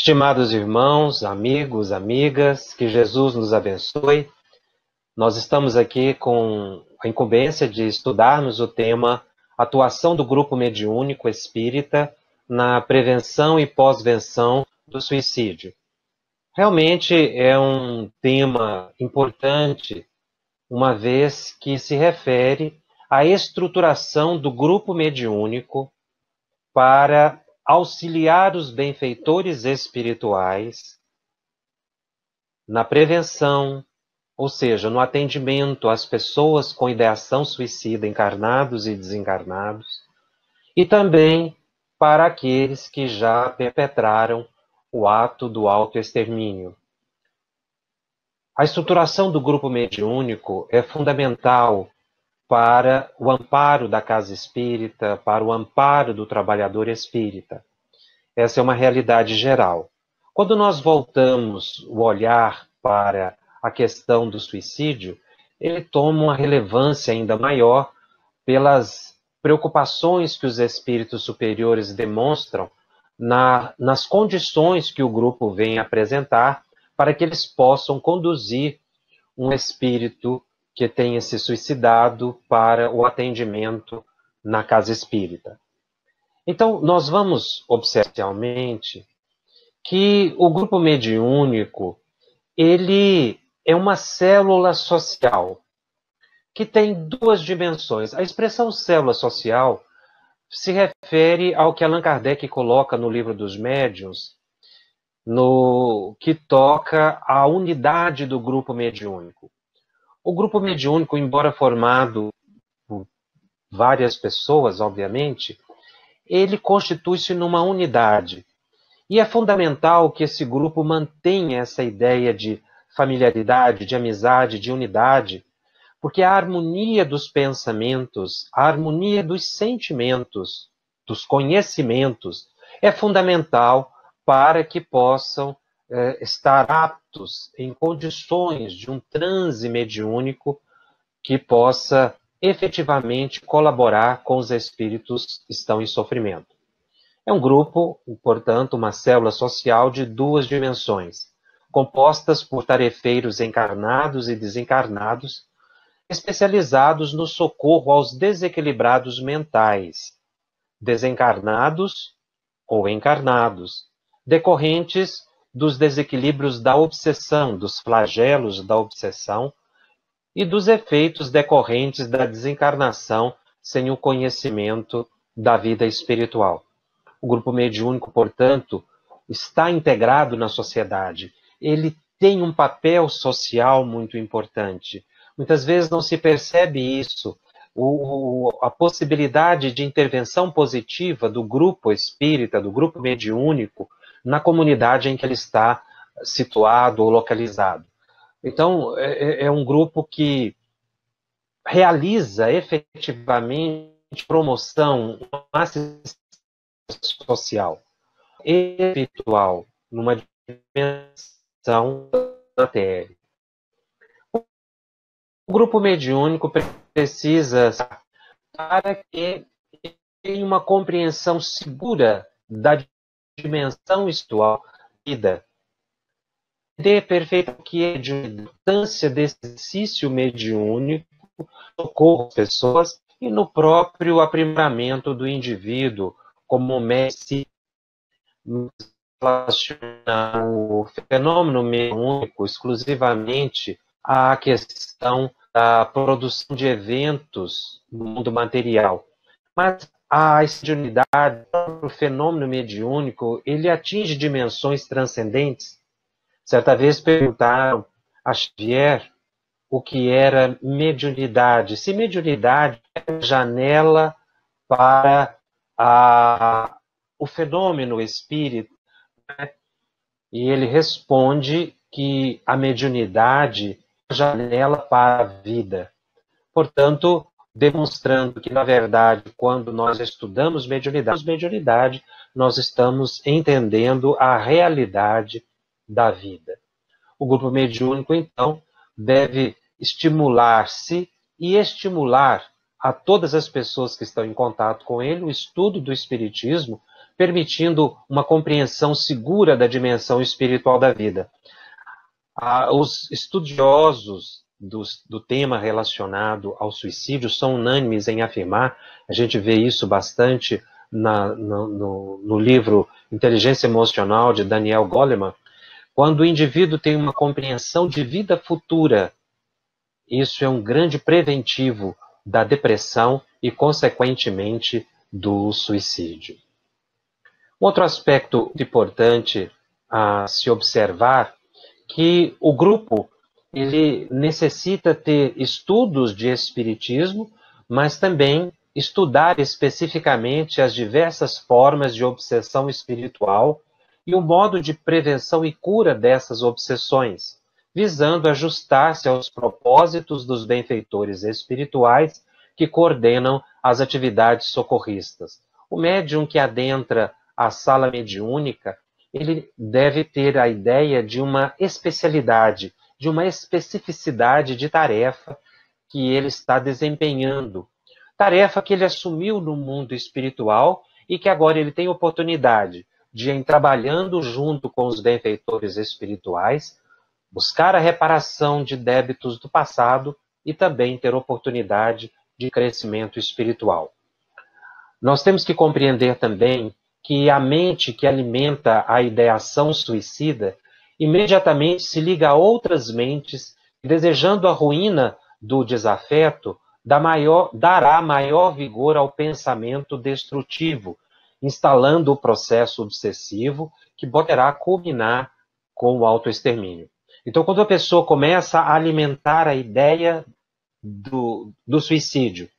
Estimados irmãos, amigos, amigas, que Jesus nos abençoe. Nós estamos aqui com a incumbência de estudarmos o tema Atuação do Grupo Mediúnico Espírita na Prevenção e Pós-Venção do Suicídio. Realmente é um tema importante, uma vez que se refere à estruturação do grupo mediúnico para auxiliar os benfeitores espirituais na prevenção, ou seja, no atendimento às pessoas com ideação suicida, encarnados e desencarnados, e também para aqueles que já perpetraram o ato do autoextermínio. A estruturação do grupo mediúnico é fundamental para o amparo da casa espírita, para o amparo do trabalhador espírita. Essa é uma realidade geral. Quando nós voltamos o olhar para a questão do suicídio, ele toma uma relevância ainda maior pelas preocupações que os espíritos superiores demonstram na, nas condições que o grupo vem apresentar para que eles possam conduzir um espírito que tenha se suicidado para o atendimento na casa espírita. Então, nós vamos observar que o grupo mediúnico, ele é uma célula social que tem duas dimensões. A expressão célula social se refere ao que Allan Kardec coloca no livro dos médiuns, no que toca à unidade do grupo mediúnico. O grupo mediúnico, embora formado por várias pessoas, obviamente, ele constitui-se numa unidade. E é fundamental que esse grupo mantenha essa ideia de familiaridade, de amizade, de unidade, porque a harmonia dos pensamentos, a harmonia dos sentimentos, dos conhecimentos, é fundamental para que possam é, estar aptos em condições de um transe mediúnico que possa efetivamente colaborar com os espíritos que estão em sofrimento. É um grupo, portanto, uma célula social de duas dimensões, compostas por tarefeiros encarnados e desencarnados, especializados no socorro aos desequilibrados mentais, desencarnados ou encarnados, decorrentes dos desequilíbrios da obsessão, dos flagelos da obsessão e dos efeitos decorrentes da desencarnação sem o conhecimento da vida espiritual. O grupo mediúnico, portanto, está integrado na sociedade. Ele tem um papel social muito importante. Muitas vezes não se percebe isso. O, a possibilidade de intervenção positiva do grupo espírita, do grupo mediúnico, na comunidade em que ele está situado ou localizado. Então, é, é, é um grupo que realiza efetivamente promoção, social, espiritual, numa dimensão da matéria. O grupo mediúnico precisa para que tenha uma compreensão segura da dimensão espiritual vida. Entender perfeito que é de importância desse exercício mediúnico, socorro às pessoas e no próprio aprimoramento do indivíduo, como mestre relacionar o fenômeno mediúnico exclusivamente à questão da produção de eventos no mundo material. Mas a mediunidade, o fenômeno mediúnico, ele atinge dimensões transcendentes. Certa vez perguntaram a Xavier o que era mediunidade. Se mediunidade é janela para a, o fenômeno espírito, né? e ele responde que a mediunidade é janela para a vida. Portanto, demonstrando que, na verdade, quando nós estudamos mediunidade, nós estamos entendendo a realidade da vida. O grupo mediúnico, então, deve estimular-se e estimular a todas as pessoas que estão em contato com ele o estudo do Espiritismo, permitindo uma compreensão segura da dimensão espiritual da vida. Ah, os estudiosos do, tema relacionado ao suicídio são unânimes em afirmar, a gente vê isso bastante na, no, no, no livro Inteligência Emocional de Daniel Goleman, quando o indivíduo tem uma compreensão de vida futura, isso é um grande preventivo da depressão e, consequentemente, do suicídio. Outro aspecto importante a se observar que o grupo ele necessita ter estudos de espiritismo, mas também estudar especificamente as diversas formas de obsessão espiritual e o modo de prevenção e cura dessas obsessões, visando ajustar-se aos propósitos dos benfeitores espirituais que coordenam as atividades socorristas. O médium que adentra a sala mediúnica, ele deve ter a ideia de uma especialidade, de uma especificidade de tarefa que ele está desempenhando. Tarefa que ele assumiu no mundo espiritual e que agora ele tem oportunidade de, em trabalhando junto com os benfeitores espirituais, buscar a reparação de débitos do passado e também ter oportunidade de crescimento espiritual. Nós temos que compreender também que a mente que alimenta a ideação suicida imediatamente se liga a outras mentes, desejando a ruína do desafeto, maior, dará maior vigor ao pensamento destrutivo, instalando o processo obsessivo que poderá culminar com o autoextermínio. Então, quando a pessoa começa a alimentar a ideia do, do suicídio,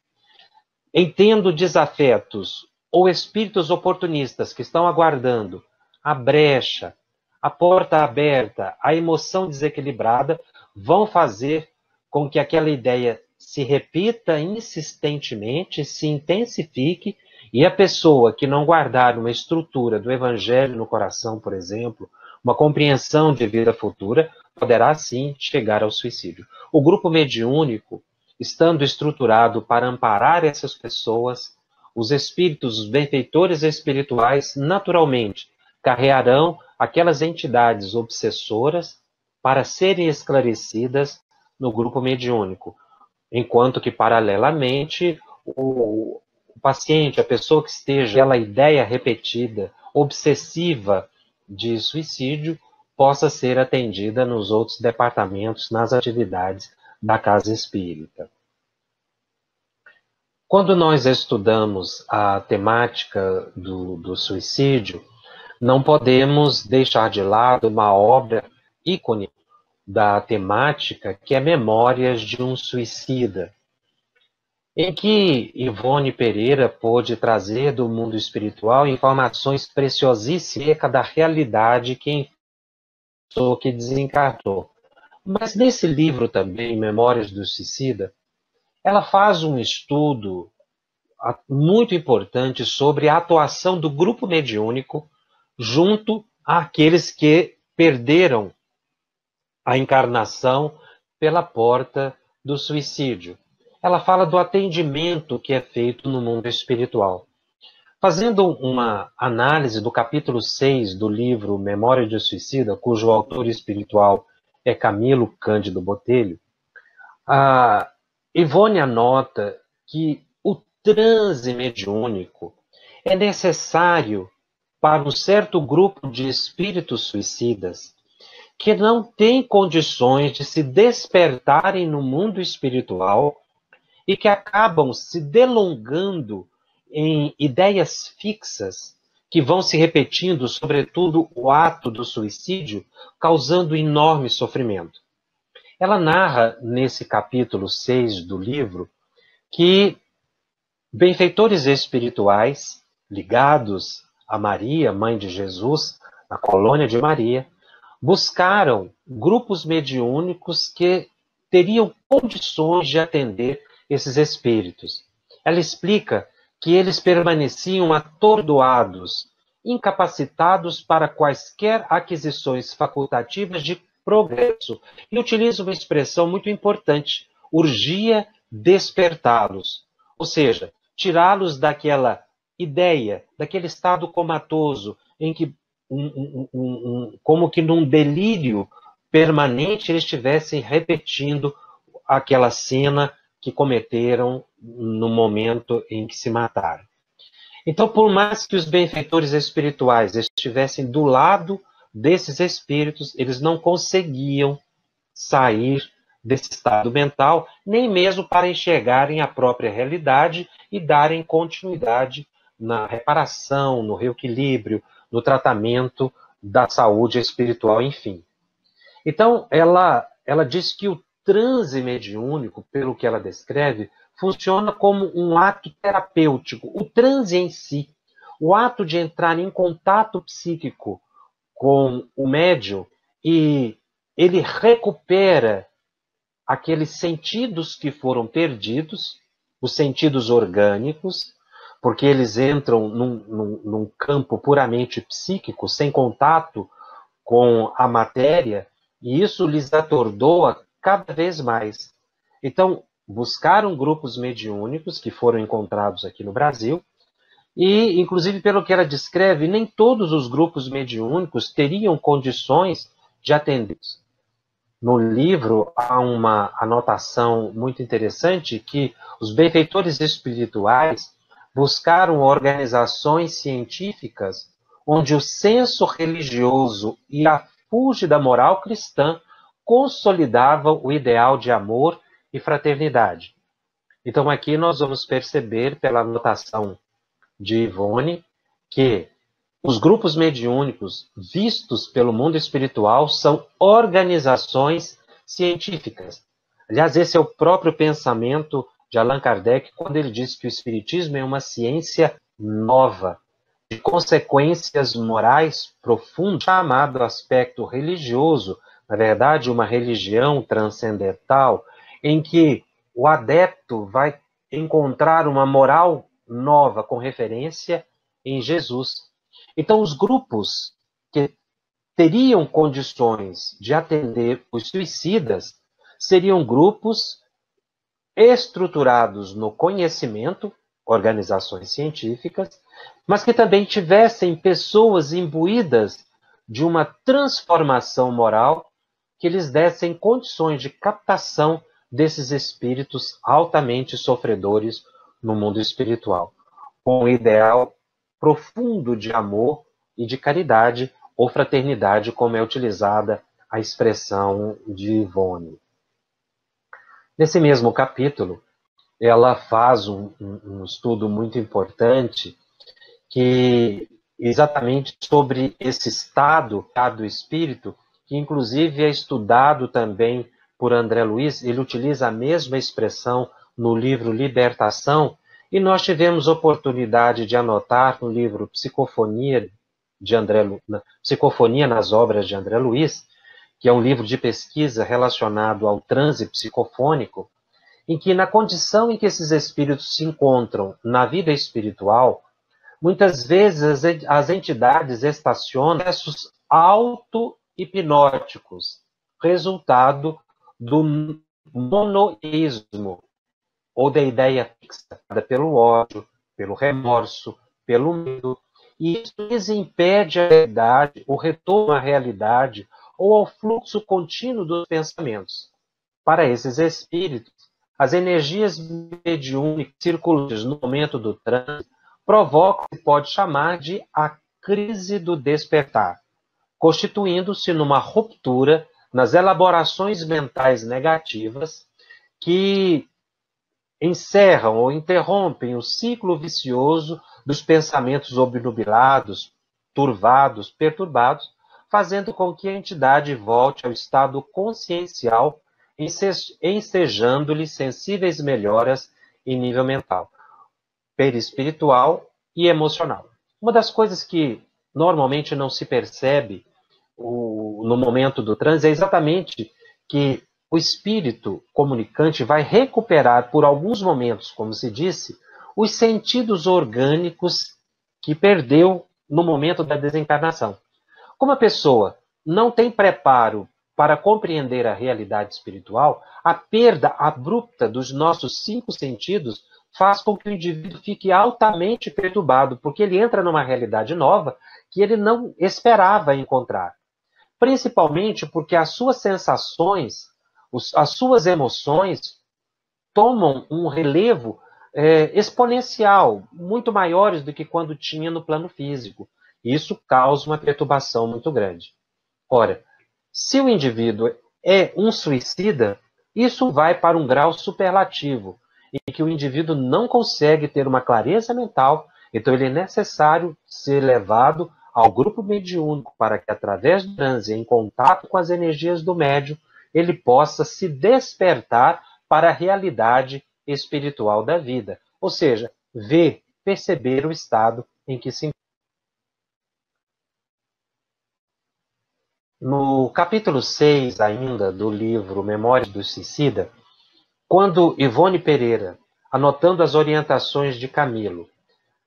entendo desafetos ou espíritos oportunistas que estão aguardando a brecha, a porta aberta, a emoção desequilibrada, vão fazer com que aquela ideia se repita insistentemente, se intensifique, e a pessoa que não guardar uma estrutura do evangelho no coração, por exemplo, uma compreensão de vida futura, poderá sim chegar ao suicídio. O grupo mediúnico, estando estruturado para amparar essas pessoas, os espíritos, os benfeitores espirituais, naturalmente carrearão aquelas entidades obsessoras para serem esclarecidas no grupo mediúnico, enquanto que, paralelamente, o, o paciente, a pessoa que esteja aquela ideia repetida, obsessiva de suicídio, possa ser atendida nos outros departamentos, nas atividades da casa espírita. Quando nós estudamos a temática do, do suicídio, não podemos deixar de lado uma obra ícone da temática, que é Memórias de um Suicida, em que Ivone Pereira pôde trazer do mundo espiritual informações preciosíssimas da realidade que que desencarnou. Mas nesse livro também, Memórias do Suicida, ela faz um estudo muito importante sobre a atuação do grupo mediúnico junto àqueles que perderam a encarnação pela porta do suicídio. Ela fala do atendimento que é feito no mundo espiritual. Fazendo uma análise do capítulo 6 do livro Memória de Suicida, cujo autor espiritual é Camilo Cândido Botelho, a Ivone anota que o transe mediúnico é necessário para um certo grupo de espíritos suicidas que não têm condições de se despertarem no mundo espiritual e que acabam se delongando em ideias fixas que vão se repetindo, sobretudo o ato do suicídio, causando enorme sofrimento. Ela narra nesse capítulo 6 do livro que benfeitores espirituais ligados a Maria, mãe de Jesus, na colônia de Maria, buscaram grupos mediúnicos que teriam condições de atender esses espíritos. Ela explica que eles permaneciam atordoados, incapacitados para quaisquer aquisições facultativas de progresso. E utiliza uma expressão muito importante: urgia despertá-los, ou seja, tirá-los daquela ideia daquele estado comatoso em que, um, um, um, como que num delírio permanente, eles estivessem repetindo aquela cena que cometeram no momento em que se mataram. Então, por mais que os benfeitores espirituais estivessem do lado desses espíritos, eles não conseguiam sair desse estado mental, nem mesmo para enxergarem a própria realidade e darem continuidade na reparação, no reequilíbrio, no tratamento da saúde espiritual, enfim. Então, ela, ela diz que o transe mediúnico, pelo que ela descreve, funciona como um ato terapêutico. O transe em si, o ato de entrar em contato psíquico com o médium e ele recupera aqueles sentidos que foram perdidos, os sentidos orgânicos, porque eles entram num, num, num campo puramente psíquico, sem contato com a matéria, e isso lhes atordoa cada vez mais. Então, buscaram grupos mediúnicos que foram encontrados aqui no Brasil, e, inclusive, pelo que ela descreve, nem todos os grupos mediúnicos teriam condições de atendê-los. No livro há uma anotação muito interessante que os benfeitores espirituais buscaram organizações científicas onde o senso religioso e a fúlgida moral cristã consolidavam o ideal de amor e fraternidade. Então aqui nós vamos perceber pela anotação de Ivone que os grupos mediúnicos vistos pelo mundo espiritual são organizações científicas. Aliás, esse é o próprio pensamento de Allan Kardec quando ele diz que o espiritismo é uma ciência nova, de consequências morais profundas, chamado aspecto religioso, na verdade, uma religião transcendental, em que o adepto vai encontrar uma moral nova com referência em Jesus. Então, os grupos que teriam condições de atender os suicidas seriam grupos estruturados no conhecimento, organizações científicas, mas que também tivessem pessoas imbuídas de uma transformação moral que lhes dessem condições de captação desses espíritos altamente sofredores no mundo espiritual, com o ideal profundo de amor e de caridade ou fraternidade, como é utilizada a expressão de Ivone. Nesse mesmo capítulo, ela faz um, um, estudo muito importante que exatamente sobre esse estado do espírito, que inclusive é estudado também por André Luiz, ele utiliza a mesma expressão no livro Libertação, e nós tivemos oportunidade de anotar no livro Psicofonia de André Psicofonia nas obras de André Luiz, que é um livro de pesquisa relacionado ao transe psicofônico, em que na condição em que esses espíritos se encontram na vida espiritual, muitas vezes as entidades estacionam processos auto-hipnóticos, resultado do monoísmo, ou da ideia fixada pelo ódio, pelo remorso, pelo medo, e isso lhes impede a realidade, o retorno à realidade ou ao fluxo contínuo dos pensamentos. Para esses espíritos, as energias mediúnicas circulantes no momento do trânsito provocam o que pode chamar de a crise do despertar, constituindo-se numa ruptura nas elaborações mentais negativas que encerram ou interrompem o ciclo vicioso dos pensamentos obnubilados, turvados, perturbados, fazendo com que a entidade volte ao estado consciencial, ensejando-lhe sensíveis melhoras em nível mental, perispiritual e emocional. Uma das coisas que normalmente não se percebe o, no momento do transe é exatamente que o espírito comunicante vai recuperar por alguns momentos, como se disse, os sentidos orgânicos que perdeu no momento da desencarnação. Como a pessoa não tem preparo para compreender a realidade espiritual, a perda abrupta dos nossos cinco sentidos faz com que o indivíduo fique altamente perturbado, porque ele entra numa realidade nova que ele não esperava encontrar. Principalmente porque as suas sensações, as suas emoções tomam um relevo é, exponencial, muito maiores do que quando tinha no plano físico. Isso causa uma perturbação muito grande. Ora, se o indivíduo é um suicida, isso vai para um grau superlativo, em que o indivíduo não consegue ter uma clareza mental, então ele é necessário ser levado ao grupo mediúnico para que, através do transe, em contato com as energias do médium, ele possa se despertar para a realidade espiritual da vida, ou seja, ver, perceber o estado em que se encontra. No capítulo 6 ainda do livro Memórias do Suicida, quando Ivone Pereira, anotando as orientações de Camilo,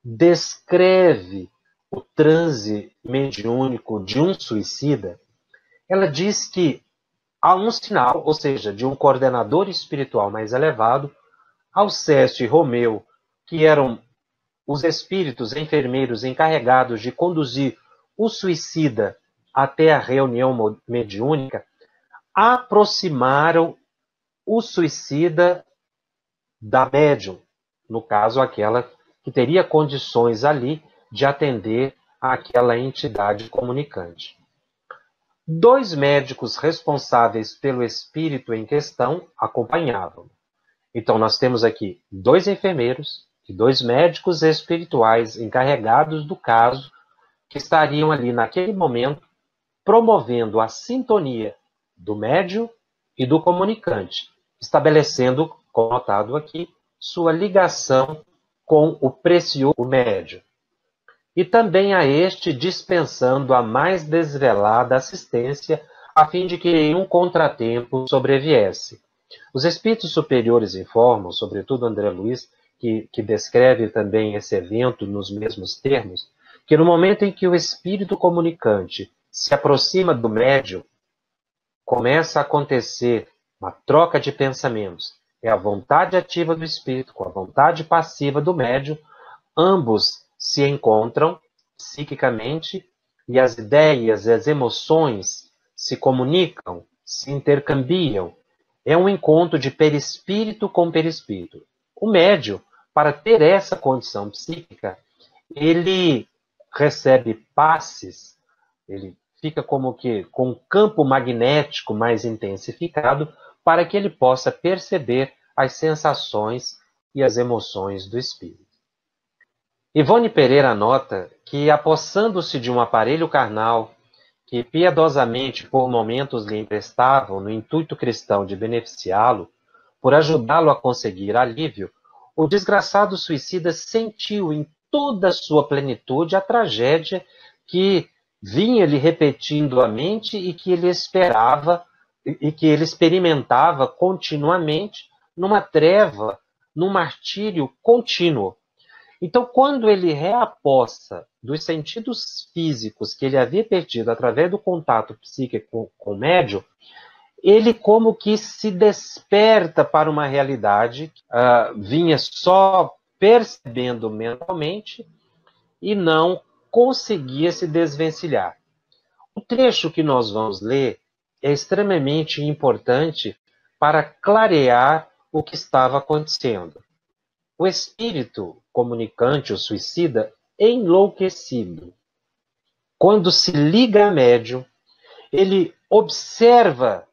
descreve o transe mediúnico de um suicida, ela diz que há um sinal, ou seja, de um coordenador espiritual mais elevado, Alceste e Romeu, que eram os espíritos enfermeiros encarregados de conduzir o suicida até a reunião mediúnica, aproximaram o suicida da médium, no caso, aquela que teria condições ali de atender àquela entidade comunicante. Dois médicos responsáveis pelo espírito em questão acompanhavam. Então, nós temos aqui dois enfermeiros e dois médicos espirituais encarregados do caso que estariam ali naquele momento promovendo a sintonia do médium e do comunicante, estabelecendo, como notado aqui, sua ligação com o precioso médio. E também a este dispensando a mais desvelada assistência, a fim de que nenhum contratempo sobreviesse. Os espíritos superiores informam, sobretudo André Luiz, que, que descreve também esse evento nos mesmos termos, que no momento em que o espírito comunicante se aproxima do médium, começa a acontecer uma troca de pensamentos. É a vontade ativa do espírito com a vontade passiva do médium, ambos se encontram psiquicamente e as ideias e as emoções se comunicam, se intercambiam. É um encontro de perispírito com perispírito. O médium, para ter essa condição psíquica, ele recebe passes, ele fica como que com um campo magnético mais intensificado para que ele possa perceber as sensações e as emoções do espírito. Ivone Pereira nota que, apossando-se de um aparelho carnal que piedosamente por momentos lhe emprestavam no intuito cristão de beneficiá-lo, por ajudá-lo a conseguir alívio, o desgraçado suicida sentiu em toda a sua plenitude a tragédia que vinha-lhe repetindo a mente e que ele esperava e que ele experimentava continuamente numa treva, num martírio contínuo. Então, quando ele reaposta dos sentidos físicos que ele havia perdido através do contato psíquico com o médium, ele como que se desperta para uma realidade, uh, vinha só percebendo mentalmente e não conseguia se desvencilhar. O trecho que nós vamos ler é extremamente importante para clarear o que estava acontecendo. O espírito comunicante, o suicida, enlouquecido. Quando se liga a médium, ele observa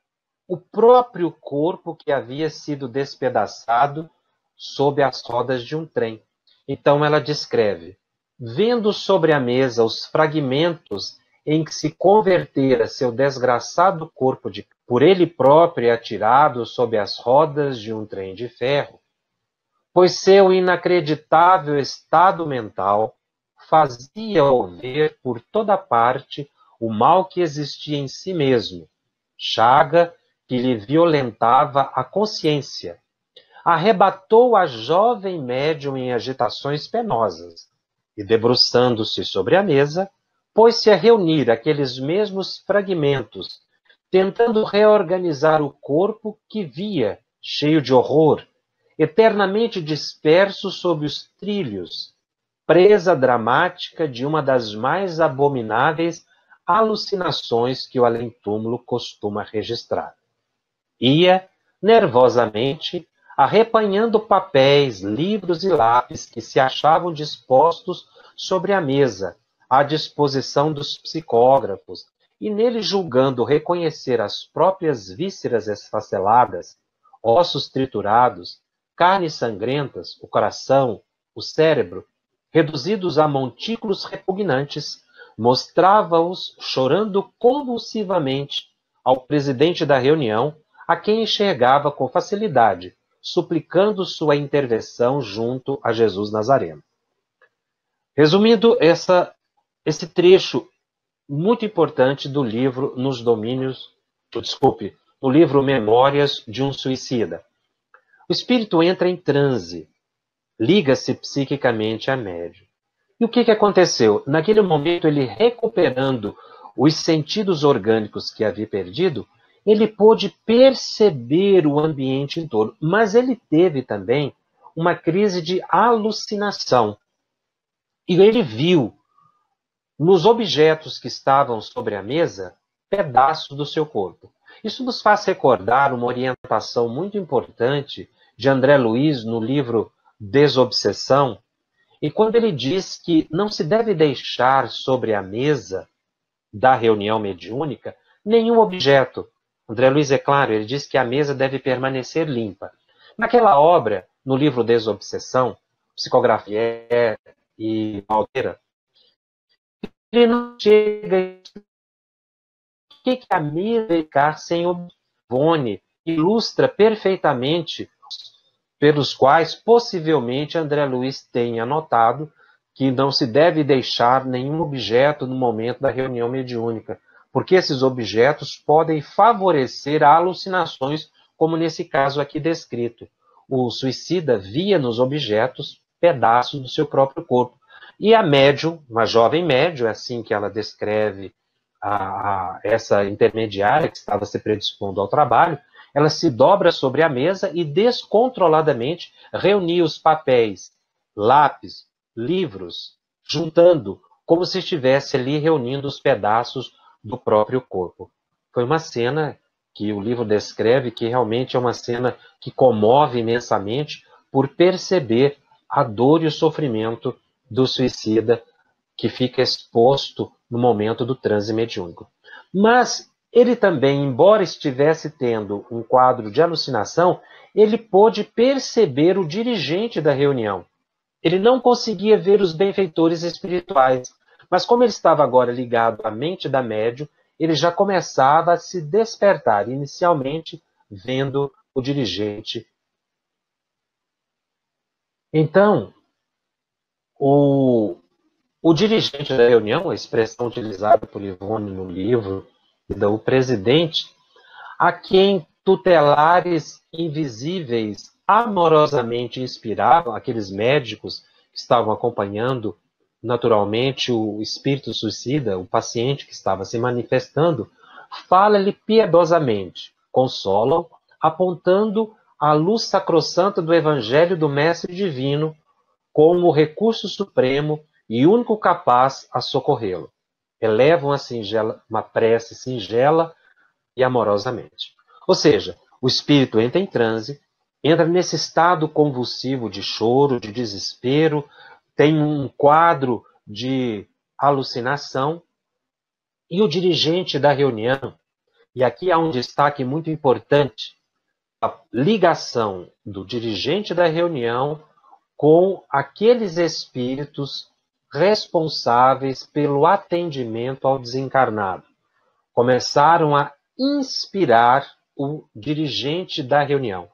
o próprio corpo que havia sido despedaçado sob as rodas de um trem. Então ela descreve: vendo sobre a mesa os fragmentos em que se convertera seu desgraçado corpo de por ele próprio atirado sob as rodas de um trem de ferro, pois seu inacreditável estado mental fazia-o ver por toda parte o mal que existia em si mesmo, chaga que lhe violentava a consciência. Arrebatou a jovem médium em agitações penosas, e, debruçando-se sobre a mesa, pôs-se a reunir aqueles mesmos fragmentos, tentando reorganizar o corpo que via, cheio de horror, eternamente disperso sob os trilhos, presa dramática de uma das mais abomináveis alucinações que o além-túmulo costuma registrar. Ia, nervosamente, arrepanhando papéis, livros e lápis que se achavam dispostos sobre a mesa, à disposição dos psicógrafos, e nele julgando reconhecer as próprias vísceras esfaceladas, ossos triturados, carnes sangrentas, o coração, o cérebro, reduzidos a montículos repugnantes, mostrava-os chorando convulsivamente ao presidente da reunião, a quem enxergava com facilidade, suplicando sua intervenção junto a Jesus Nazareno. Resumindo essa, esse trecho muito importante do livro Nos Domínios, desculpe, no livro Memórias de um Suicida. O espírito entra em transe, liga-se psiquicamente a médio. E o que, que aconteceu? Naquele momento, ele recuperando os sentidos orgânicos que havia perdido, ele pôde perceber o ambiente em torno, mas ele teve também uma crise de alucinação. E ele viu nos objetos que estavam sobre a mesa pedaços do seu corpo. Isso nos faz recordar uma orientação muito importante de André Luiz no livro Desobsessão, e quando ele diz que não se deve deixar sobre a mesa da reunião mediúnica nenhum objeto. André Luiz é claro, ele diz que a mesa deve permanecer limpa. Naquela obra, no livro Desobsessão, Psicografia e Maldeira, ele não chega o que, que a mesa ficar sem o ilustra perfeitamente pelos quais possivelmente André Luiz tenha notado que não se deve deixar nenhum objeto no momento da reunião mediúnica, porque esses objetos podem favorecer alucinações, como nesse caso aqui descrito. O suicida via nos objetos pedaços do seu próprio corpo. E a médium, uma jovem médium, é assim que ela descreve a, a, essa intermediária que estava se predispondo ao trabalho, ela se dobra sobre a mesa e descontroladamente reunia os papéis, lápis, livros, juntando, como se estivesse ali reunindo os pedaços do próprio corpo. Foi uma cena que o livro descreve que realmente é uma cena que comove imensamente por perceber a dor e o sofrimento do suicida que fica exposto no momento do transe mediúnico. Mas ele também, embora estivesse tendo um quadro de alucinação, ele pôde perceber o dirigente da reunião. Ele não conseguia ver os benfeitores espirituais, mas como ele estava agora ligado à mente da médium, ele já começava a se despertar, inicialmente vendo o dirigente. Então, o, o dirigente da reunião, a expressão utilizada por Ivone no livro, o presidente, a quem tutelares invisíveis amorosamente inspiravam, aqueles médicos que estavam acompanhando naturalmente o espírito suicida, o paciente que estava se manifestando, fala-lhe piedosamente, consolam, apontando a luz sacrossanta do Evangelho do Mestre Divino como o recurso supremo e único capaz a socorrê-lo. Elevam a singela, uma prece singela e amorosamente. Ou seja, o espírito entra em transe, entra nesse estado convulsivo de choro, de desespero, tem um quadro de alucinação, e o dirigente da reunião, e aqui há um destaque muito importante, a ligação do dirigente da reunião com aqueles espíritos responsáveis pelo atendimento ao desencarnado. Começaram a inspirar o dirigente da reunião.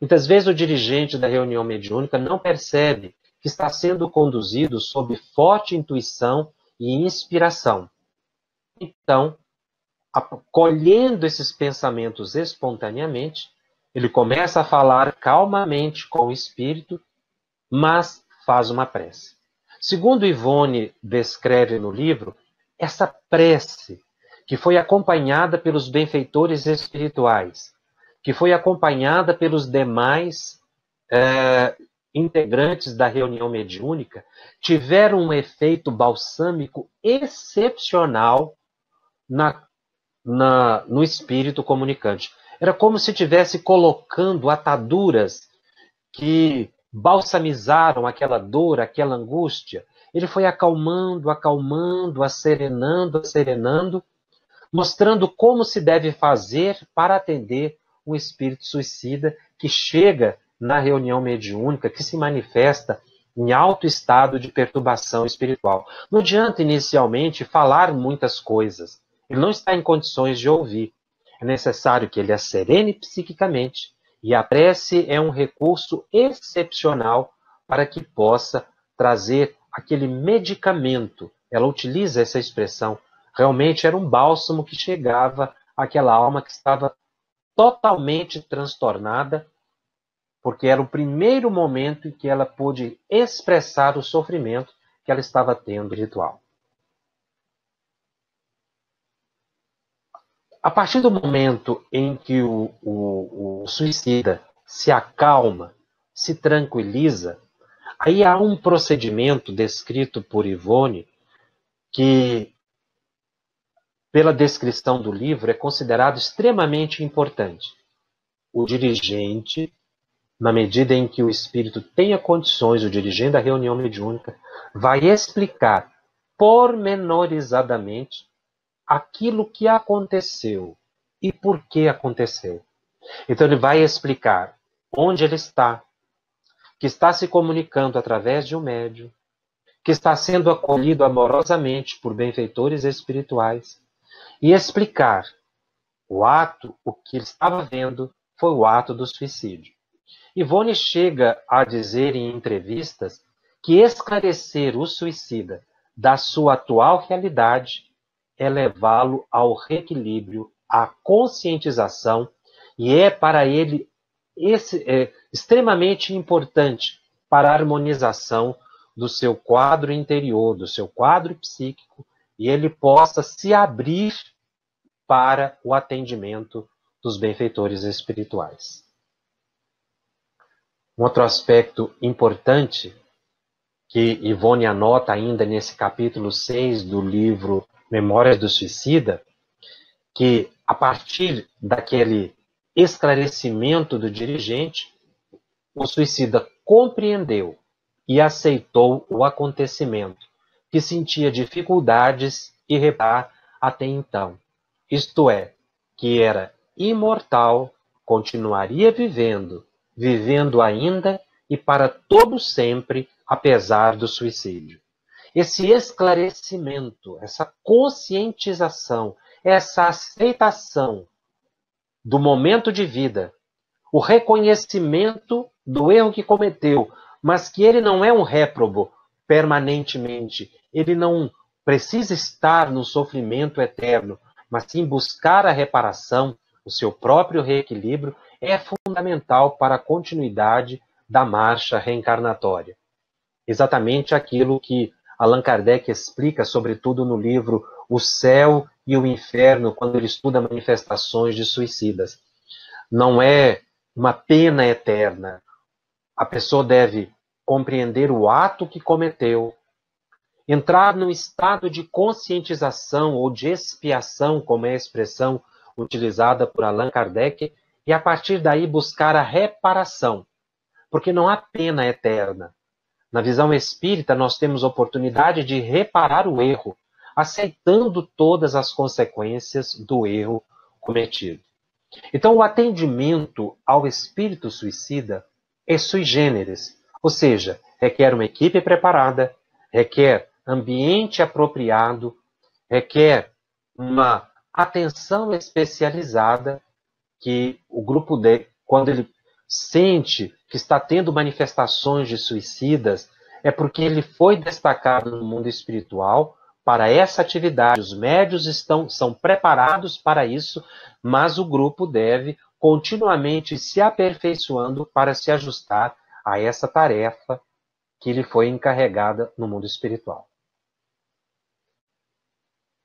Muitas vezes o dirigente da reunião mediúnica não percebe que está sendo conduzido sob forte intuição e inspiração. Então, colhendo esses pensamentos espontaneamente, ele começa a falar calmamente com o espírito mas faz uma prece. Segundo Ivone descreve no livro, essa prece, que foi acompanhada pelos benfeitores espirituais, que foi acompanhada pelos demais é, integrantes da reunião mediúnica tiveram um efeito balsâmico excepcional na, na, no espírito comunicante. Era como se estivesse colocando ataduras que balsamizaram aquela dor, aquela angústia. Ele foi acalmando, acalmando, acerenando, acerenando, mostrando como se deve fazer para atender um espírito suicida que chega na reunião mediúnica, que se manifesta em alto estado de perturbação espiritual. Não adianta inicialmente falar muitas coisas. Ele não está em condições de ouvir. É necessário que ele a serene psiquicamente. E a prece é um recurso excepcional para que possa trazer aquele medicamento. Ela utiliza essa expressão. Realmente era um bálsamo que chegava àquela alma que estava totalmente transtornada porque era o primeiro momento em que ela pôde expressar o sofrimento que ela estava tendo ritual. A partir do momento em que o, o, o suicida se acalma, se tranquiliza, aí há um procedimento descrito por Ivone que, pela descrição do livro, é considerado extremamente importante. O dirigente na medida em que o espírito tenha condições, o dirigente da reunião mediúnica vai explicar pormenorizadamente aquilo que aconteceu e por que aconteceu. Então ele vai explicar onde ele está, que está se comunicando através de um médium, que está sendo acolhido amorosamente por benfeitores espirituais, e explicar o ato, o que ele estava vendo, foi o ato do suicídio. Ivone chega a dizer em entrevistas que esclarecer o suicida da sua atual realidade é levá-lo ao reequilíbrio, à conscientização, e é para ele esse, é, extremamente importante para a harmonização do seu quadro interior, do seu quadro psíquico, e ele possa se abrir para o atendimento dos benfeitores espirituais. Um outro aspecto importante que Ivone anota ainda nesse capítulo 6 do livro Memórias do Suicida, que a partir daquele esclarecimento do dirigente, o suicida compreendeu e aceitou o acontecimento, que sentia dificuldades e repar até então. Isto é, que era imortal, continuaria vivendo vivendo ainda e para todo sempre, apesar do suicídio. Esse esclarecimento, essa conscientização, essa aceitação do momento de vida, o reconhecimento do erro que cometeu, mas que ele não é um réprobo permanentemente, ele não precisa estar no sofrimento eterno, mas sim buscar a reparação, o seu próprio reequilíbrio, é fundamental para a continuidade da marcha reencarnatória. Exatamente aquilo que Allan Kardec explica, sobretudo no livro O Céu e o Inferno, quando ele estuda manifestações de suicidas. Não é uma pena eterna. A pessoa deve compreender o ato que cometeu, entrar num estado de conscientização ou de expiação, como é a expressão utilizada por Allan Kardec, e a partir daí buscar a reparação, porque não há pena eterna. Na visão espírita, nós temos oportunidade de reparar o erro, aceitando todas as consequências do erro cometido. Então, o atendimento ao espírito suicida é sui generis, ou seja, requer uma equipe preparada, requer ambiente apropriado, requer uma atenção especializada que o grupo D, quando ele sente que está tendo manifestações de suicidas, é porque ele foi destacado no mundo espiritual para essa atividade. Os médios estão são preparados para isso, mas o grupo deve continuamente se aperfeiçoando para se ajustar a essa tarefa que lhe foi encarregada no mundo espiritual.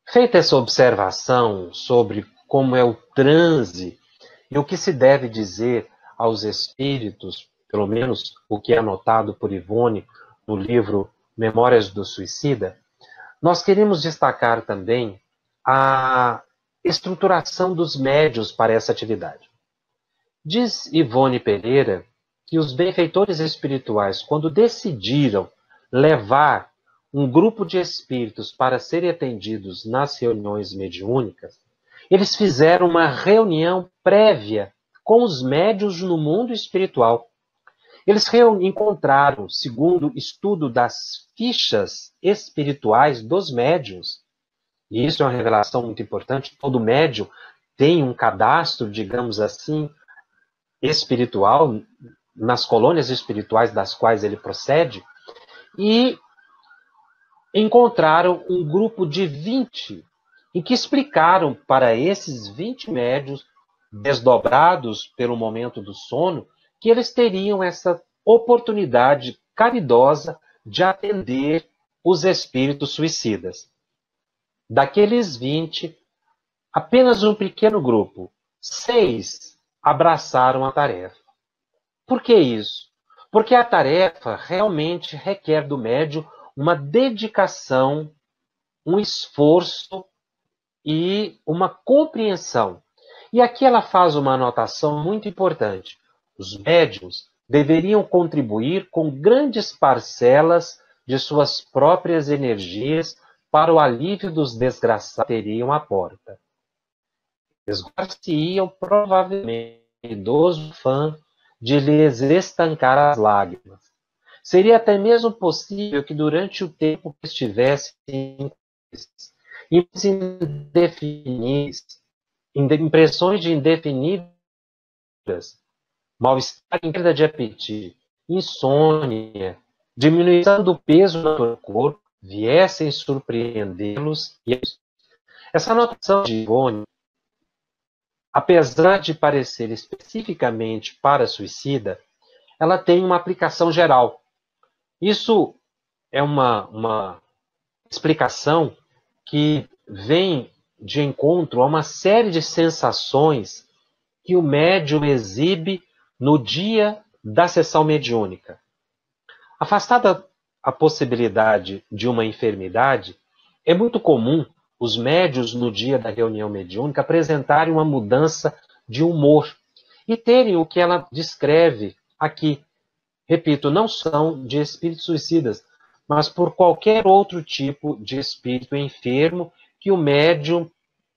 Feita essa observação sobre como é o transe e o que se deve dizer aos espíritos pelo menos o que é anotado por Ivone no livro Memórias do Suicida, nós queremos destacar também a estruturação dos médios para essa atividade. Diz Ivone Pereira que os benfeitores espirituais, quando decidiram levar um grupo de espíritos para serem atendidos nas reuniões mediúnicas, eles fizeram uma reunião prévia com os médios no mundo espiritual. Eles encontraram, segundo estudo das fichas espirituais dos médios, e isso é uma revelação muito importante, todo médium tem um cadastro, digamos assim, espiritual nas colônias espirituais das quais ele procede, e encontraram um grupo de 20 em que explicaram para esses 20 médios, desdobrados pelo momento do sono, que eles teriam essa oportunidade caridosa de atender os espíritos suicidas. Daqueles 20, apenas um pequeno grupo, seis, abraçaram a tarefa. Por que isso? Porque a tarefa realmente requer do médium uma dedicação, um esforço e uma compreensão. E aqui ela faz uma anotação muito importante. Os médiums deveriam contribuir com grandes parcelas de suas próprias energias para o alívio dos desgraçados que teriam à porta. Esguar-se-iam provavelmente idoso fã de lhes estancar as lágrimas. Seria até mesmo possível que durante o tempo que estivessem impressões de indefinidas, mal-estar perda de apetite, insônia, diminuição do peso no corpo, viessem surpreendê-los. Essa anotação de Ivone, apesar de parecer especificamente para suicida, ela tem uma aplicação geral. Isso é uma, uma explicação que vem de encontro a uma série de sensações que o médium exibe no dia da sessão mediúnica. Afastada a possibilidade de uma enfermidade, é muito comum os médios no dia da reunião mediúnica apresentarem uma mudança de humor e terem o que ela descreve aqui, repito, não são de espíritos suicidas, mas por qualquer outro tipo de espírito enfermo que o médium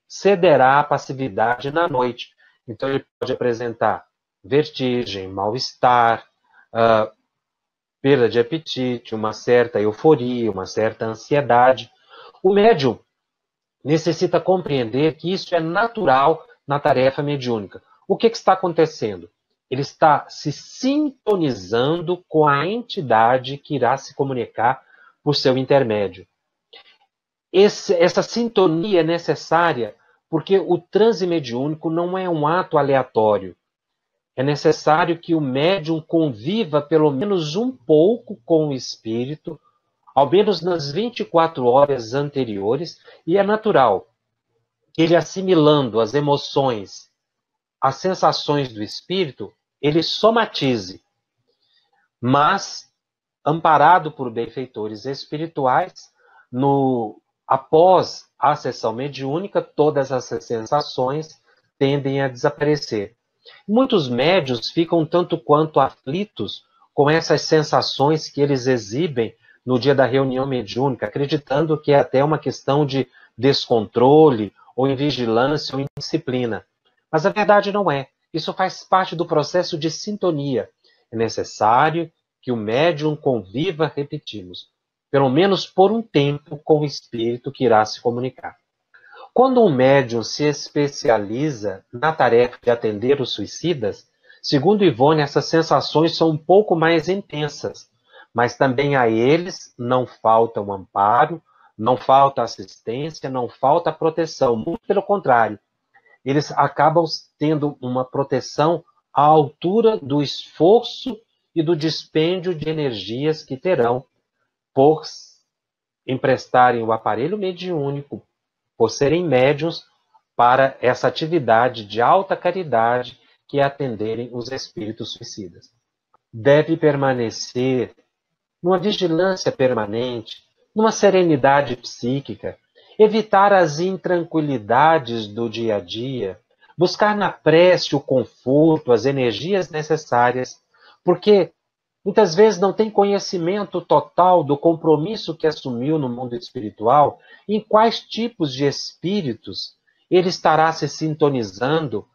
cederá à passividade na noite. Então, ele pode apresentar vertigem, mal-estar, uh, perda de apetite, uma certa euforia, uma certa ansiedade. O médium necessita compreender que isso é natural na tarefa mediúnica. O que, que está acontecendo? Ele está se sintonizando com a entidade que irá se comunicar por seu intermédio. Esse, essa sintonia é necessária porque o transe mediúnico não é um ato aleatório. É necessário que o médium conviva pelo menos um pouco com o espírito, ao menos nas 24 horas anteriores, e é natural que ele assimilando as emoções as sensações do espírito, ele somatize. Mas, amparado por benfeitores espirituais, no após a sessão mediúnica, todas essas sensações tendem a desaparecer. Muitos médios ficam tanto quanto aflitos com essas sensações que eles exibem no dia da reunião mediúnica, acreditando que é até uma questão de descontrole, ou invigilância, ou indisciplina. Mas a verdade não é. Isso faz parte do processo de sintonia. É necessário que o médium conviva, repetimos, pelo menos por um tempo com o espírito que irá se comunicar. Quando um médium se especializa na tarefa de atender os suicidas, segundo Ivone, essas sensações são um pouco mais intensas, mas também a eles não falta o amparo, não falta assistência, não falta proteção, muito pelo contrário, eles acabam tendo uma proteção à altura do esforço e do dispêndio de energias que terão por emprestarem o aparelho mediúnico, por serem médiums para essa atividade de alta caridade que é atenderem os espíritos suicidas. deve permanecer numa vigilância permanente, numa serenidade psíquica, evitar as intranquilidades do dia a dia, buscar na prece o conforto, as energias necessárias, porque muitas vezes não tem conhecimento total do compromisso que assumiu no mundo espiritual, em quais tipos de espíritos ele estará se sintonizando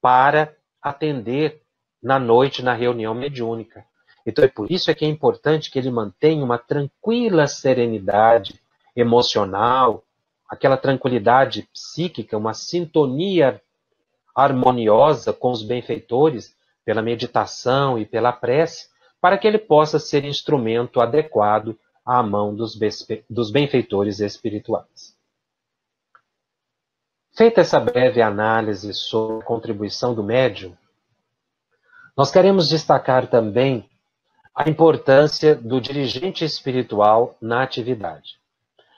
para atender na noite na reunião mediúnica. Então é por isso é que é importante que ele mantenha uma tranquila serenidade emocional, aquela tranquilidade psíquica, uma sintonia harmoniosa com os benfeitores pela meditação e pela prece, para que ele possa ser instrumento adequado à mão dos, benfeitores espirituais. Feita essa breve análise sobre a contribuição do médium, nós queremos destacar também a importância do dirigente espiritual na atividade.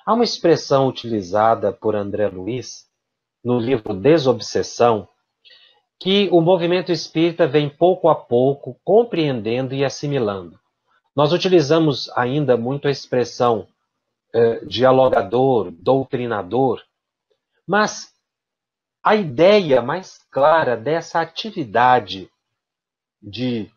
Há uma expressão utilizada por André Luiz no livro Desobsessão que o movimento espírita vem pouco a pouco compreendendo e assimilando. Nós utilizamos ainda muito a expressão eh, dialogador, doutrinador, mas a ideia mais clara dessa atividade de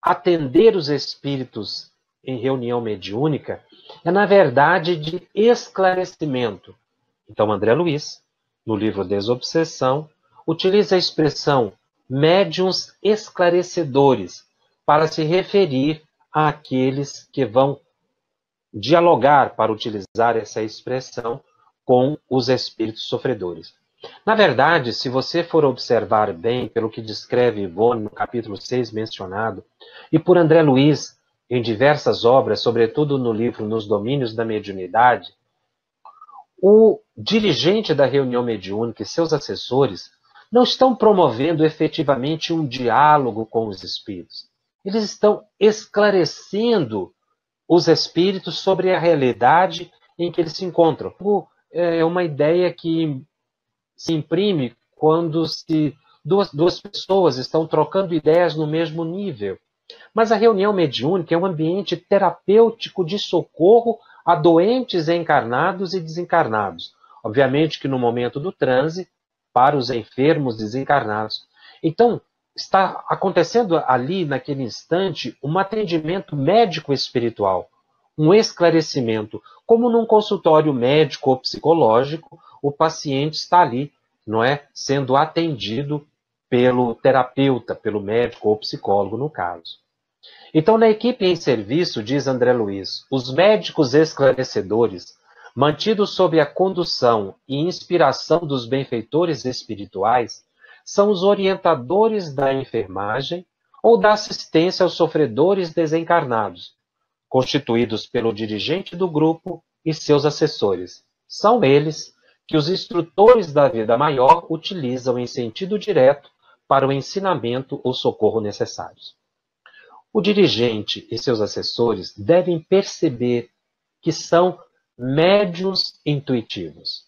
atender os espíritos em reunião mediúnica é, na verdade, de esclarecimento. Então, André Luiz, no livro Desobsessão, utiliza a expressão médiums esclarecedores para se referir àqueles que vão dialogar, para utilizar essa expressão, com os espíritos sofredores. Na verdade, se você for observar bem pelo que descreve Ivone no capítulo 6 mencionado, e por André Luiz em diversas obras, sobretudo no livro Nos Domínios da Mediunidade, o dirigente da reunião mediúnica e seus assessores não estão promovendo efetivamente um diálogo com os espíritos. Eles estão esclarecendo os espíritos sobre a realidade em que eles se encontram. É uma ideia que se imprime quando se duas, duas pessoas estão trocando ideias no mesmo nível. Mas a reunião mediúnica é um ambiente terapêutico de socorro a doentes encarnados e desencarnados. Obviamente que no momento do transe, para os enfermos desencarnados. Então, está acontecendo ali, naquele instante, um atendimento médico espiritual, um esclarecimento. Como num consultório médico ou psicológico, o paciente está ali, não é, sendo atendido pelo terapeuta, pelo médico ou psicólogo no caso. Então, na equipe em serviço, diz André Luiz, os médicos esclarecedores, mantidos sob a condução e inspiração dos benfeitores espirituais, são os orientadores da enfermagem ou da assistência aos sofredores desencarnados, constituídos pelo dirigente do grupo e seus assessores. São eles que os instrutores da vida maior utilizam em sentido direto para o ensinamento ou socorro necessários. O dirigente e seus assessores devem perceber que são médios intuitivos.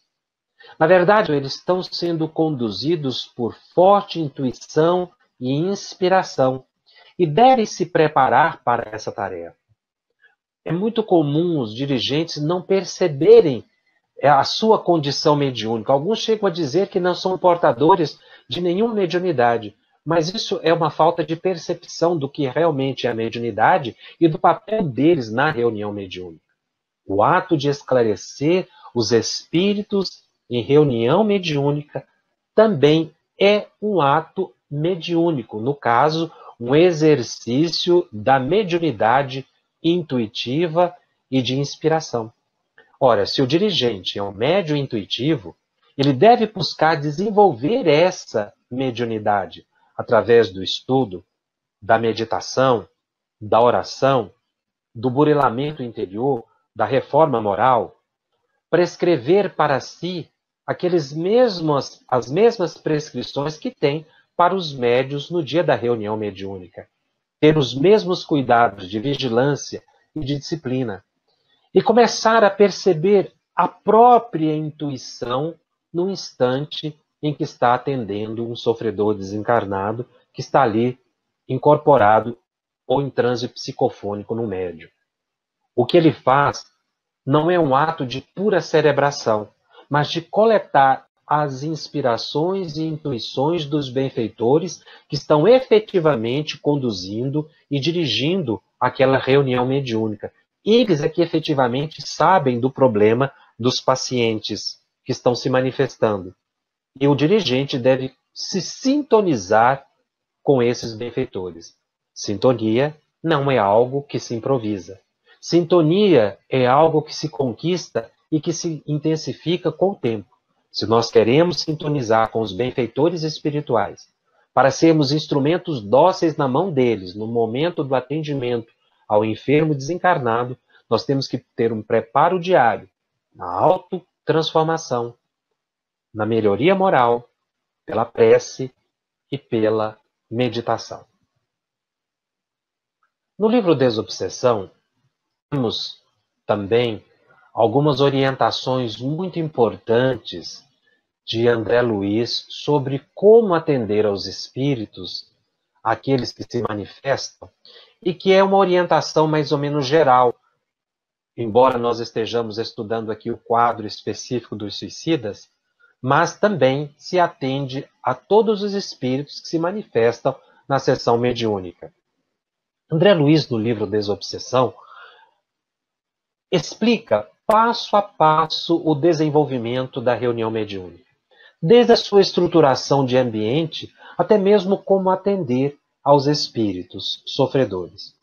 Na verdade, eles estão sendo conduzidos por forte intuição e inspiração e devem se preparar para essa tarefa. É muito comum os dirigentes não perceberem a sua condição mediúnica. Alguns chegam a dizer que não são portadores de nenhuma mediunidade, mas isso é uma falta de percepção do que realmente é a mediunidade e do papel deles na reunião mediúnica. O ato de esclarecer os espíritos em reunião mediúnica também é um ato mediúnico, no caso, um exercício da mediunidade intuitiva e de inspiração. Ora, se o dirigente é um médio intuitivo, ele deve buscar desenvolver essa mediunidade através do estudo, da meditação, da oração, do burilamento interior, da reforma moral, prescrever para si aqueles mesmos, as mesmas prescrições que tem para os médios no dia da reunião mediúnica. Ter os mesmos cuidados de vigilância e de disciplina. E começar a perceber a própria intuição no instante em que está atendendo um sofredor desencarnado que está ali incorporado ou em transe psicofônico no médio. O que ele faz não é um ato de pura cerebração, mas de coletar as inspirações e intuições dos benfeitores que estão efetivamente conduzindo e dirigindo aquela reunião mediúnica. Eles é que efetivamente sabem do problema dos pacientes que estão se manifestando. E o dirigente deve se sintonizar com esses benfeitores. Sintonia não é algo que se improvisa. Sintonia é algo que se conquista e que se intensifica com o tempo. Se nós queremos sintonizar com os benfeitores espirituais, para sermos instrumentos dóceis na mão deles no momento do atendimento ao enfermo desencarnado, nós temos que ter um preparo diário na autotransformação, na melhoria moral, pela prece e pela meditação. No livro Desobsessão, temos também algumas orientações muito importantes de André Luiz sobre como atender aos espíritos, aqueles que se manifestam, e que é uma orientação mais ou menos geral. Embora nós estejamos estudando aqui o quadro específico dos suicidas, mas também se atende a todos os espíritos que se manifestam na sessão mediúnica. André Luiz, no livro Desobsessão, explica passo a passo o desenvolvimento da reunião mediúnica, desde a sua estruturação de ambiente até mesmo como atender aos espíritos sofredores.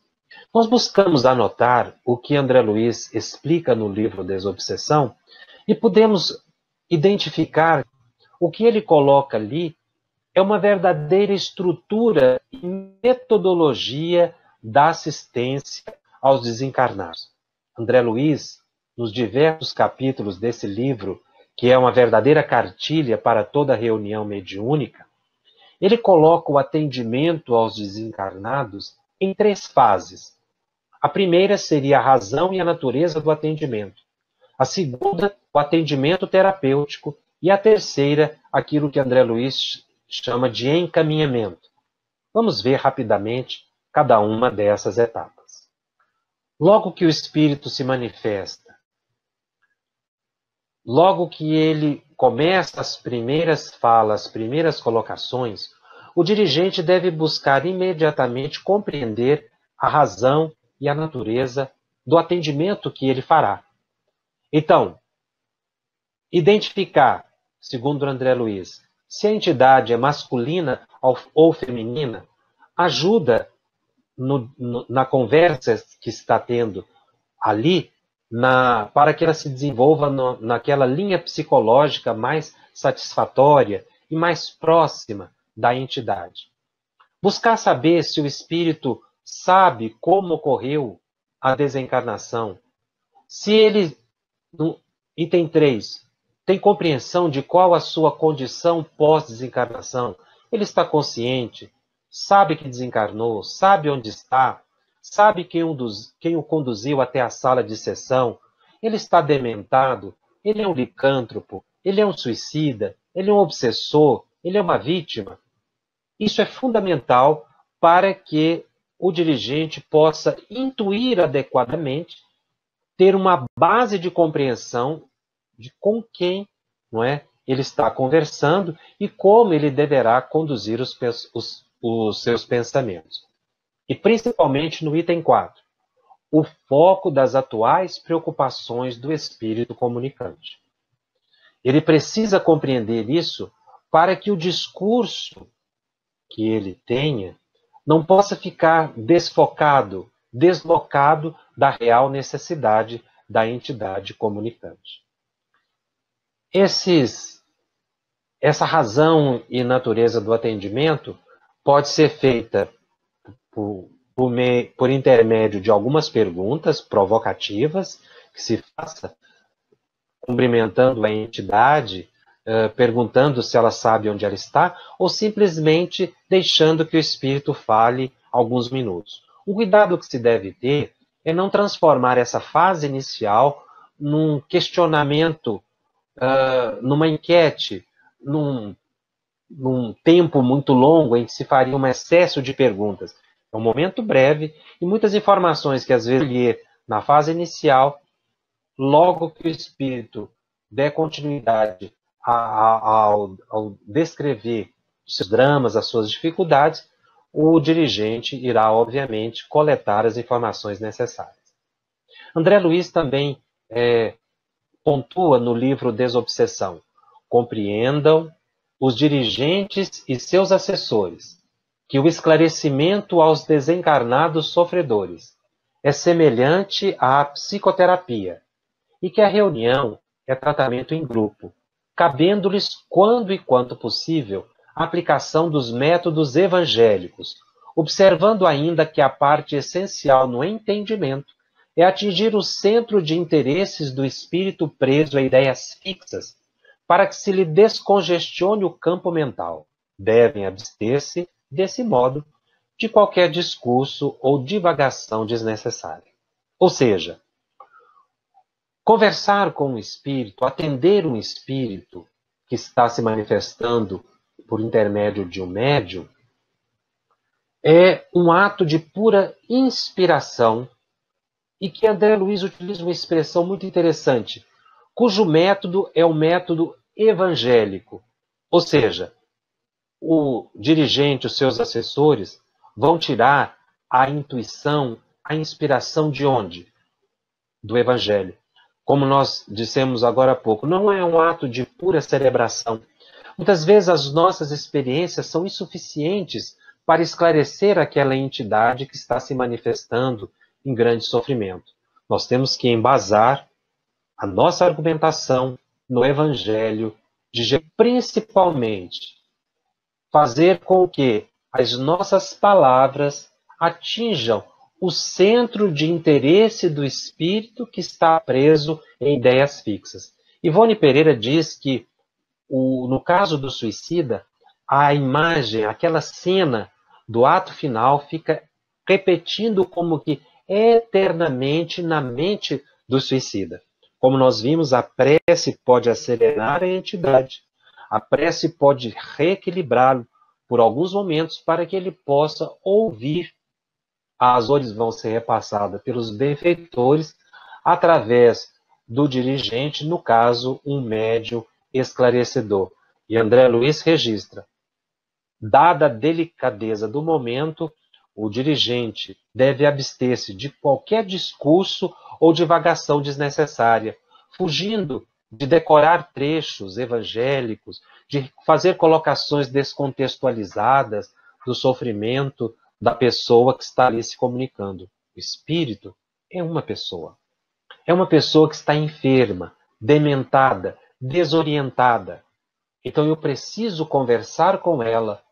Nós buscamos anotar o que André Luiz explica no livro Desobsessão e podemos identificar o que ele coloca ali é uma verdadeira estrutura e metodologia da assistência aos desencarnados. André Luiz, nos diversos capítulos desse livro, que é uma verdadeira cartilha para toda reunião mediúnica, ele coloca o atendimento aos desencarnados em três fases. A primeira seria a razão e a natureza do atendimento. A segunda, o atendimento terapêutico. E a terceira, aquilo que André Luiz chama de encaminhamento. Vamos ver rapidamente cada uma dessas etapas. Logo que o espírito se manifesta, logo que ele começa as primeiras falas, as primeiras colocações, o dirigente deve buscar imediatamente compreender a razão e a natureza do atendimento que ele fará. Então, identificar, segundo André Luiz, se a entidade é masculina ou feminina, ajuda no, no, na conversa que está tendo ali, na, para que ela se desenvolva no, naquela linha psicológica mais satisfatória e mais próxima da entidade. Buscar saber se o espírito sabe como ocorreu a desencarnação, se ele item 3, tem compreensão de qual a sua condição pós-desencarnação. Ele está consciente, sabe que desencarnou, sabe onde está, sabe quem o, quem o conduziu até a sala de sessão. Ele está dementado, ele é um licântropo, ele é um suicida, ele é um obsessor, ele é uma vítima. Isso é fundamental para que o dirigente possa intuir adequadamente ter uma base de compreensão de com quem não é, ele está conversando e como ele deverá conduzir os, os, os seus pensamentos. E principalmente no item 4, o foco das atuais preocupações do espírito comunicante. Ele precisa compreender isso para que o discurso que ele tenha não possa ficar desfocado, deslocado da real necessidade da entidade comunicante. Esses, essa razão e natureza do atendimento pode ser feita por, por, me, por intermédio de algumas perguntas provocativas que se faça cumprimentando a entidade, uh, perguntando se ela sabe onde ela está, ou simplesmente deixando que o espírito fale alguns minutos. O cuidado que se deve ter é não transformar essa fase inicial num questionamento, uh, numa enquete, num, num tempo muito longo em que se faria um excesso de perguntas. É um momento breve e muitas informações que às vezes lhe na fase inicial, logo que o espírito der continuidade ao, ao descrever seus dramas, as suas dificuldades, o dirigente irá, obviamente, coletar as informações necessárias. André Luiz também é, pontua no livro Desobsessão: compreendam os dirigentes e seus assessores que o esclarecimento aos desencarnados sofredores é semelhante à psicoterapia e que a reunião é tratamento em grupo, cabendo-lhes, quando e quanto possível, a aplicação dos métodos evangélicos, observando ainda que a parte essencial no entendimento é atingir o centro de interesses do espírito preso a ideias fixas, para que se lhe descongestione o campo mental. Devem abster-se, desse modo, de qualquer discurso ou divagação desnecessária. Ou seja, conversar com um espírito, atender um espírito que está se manifestando por intermédio de um médium, é um ato de pura inspiração e que André Luiz utiliza uma expressão muito interessante, cujo método é o método evangélico. Ou seja, o dirigente, os seus assessores, vão tirar a intuição, a inspiração de onde? Do Evangelho. Como nós dissemos agora há pouco, não é um ato de pura cerebração. Muitas vezes as nossas experiências são insuficientes para esclarecer aquela entidade que está se manifestando em grande sofrimento. Nós temos que embasar a nossa argumentação no Evangelho de Jesus, principalmente fazer com que as nossas palavras atinjam o centro de interesse do espírito que está preso em ideias fixas. Ivone Pereira diz que, o, no caso do suicida, a imagem, aquela cena do ato final fica repetindo como que eternamente na mente do suicida. Como nós vimos, a prece pode acelerar a entidade, a prece pode reequilibrá-lo, por alguns momentos para que ele possa ouvir. As dores vão ser repassadas pelos benfeitores através do dirigente, no caso, um médium esclarecedor. E André Luiz registra: dada a delicadeza do momento, o dirigente deve abster-se de qualquer discurso ou divagação desnecessária, fugindo de decorar trechos evangélicos, de fazer colocações descontextualizadas do sofrimento da pessoa que está ali se comunicando. O espírito é uma pessoa. É uma pessoa que está enferma, dementada, desorientada. Então eu preciso conversar com ela,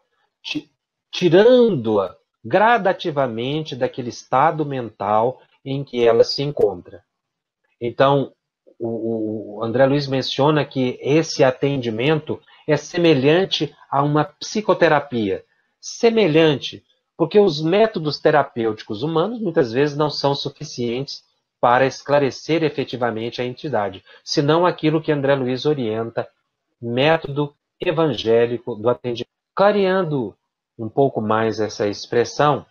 tirando-a gradativamente daquele estado mental em que ela se encontra. Então, o, o André Luiz menciona que esse atendimento é semelhante a uma psicoterapia. Semelhante, porque os métodos terapêuticos humanos muitas vezes não são suficientes para esclarecer efetivamente a entidade, senão aquilo que André Luiz orienta, método evangélico do atendimento. Clareando um pouco mais essa expressão,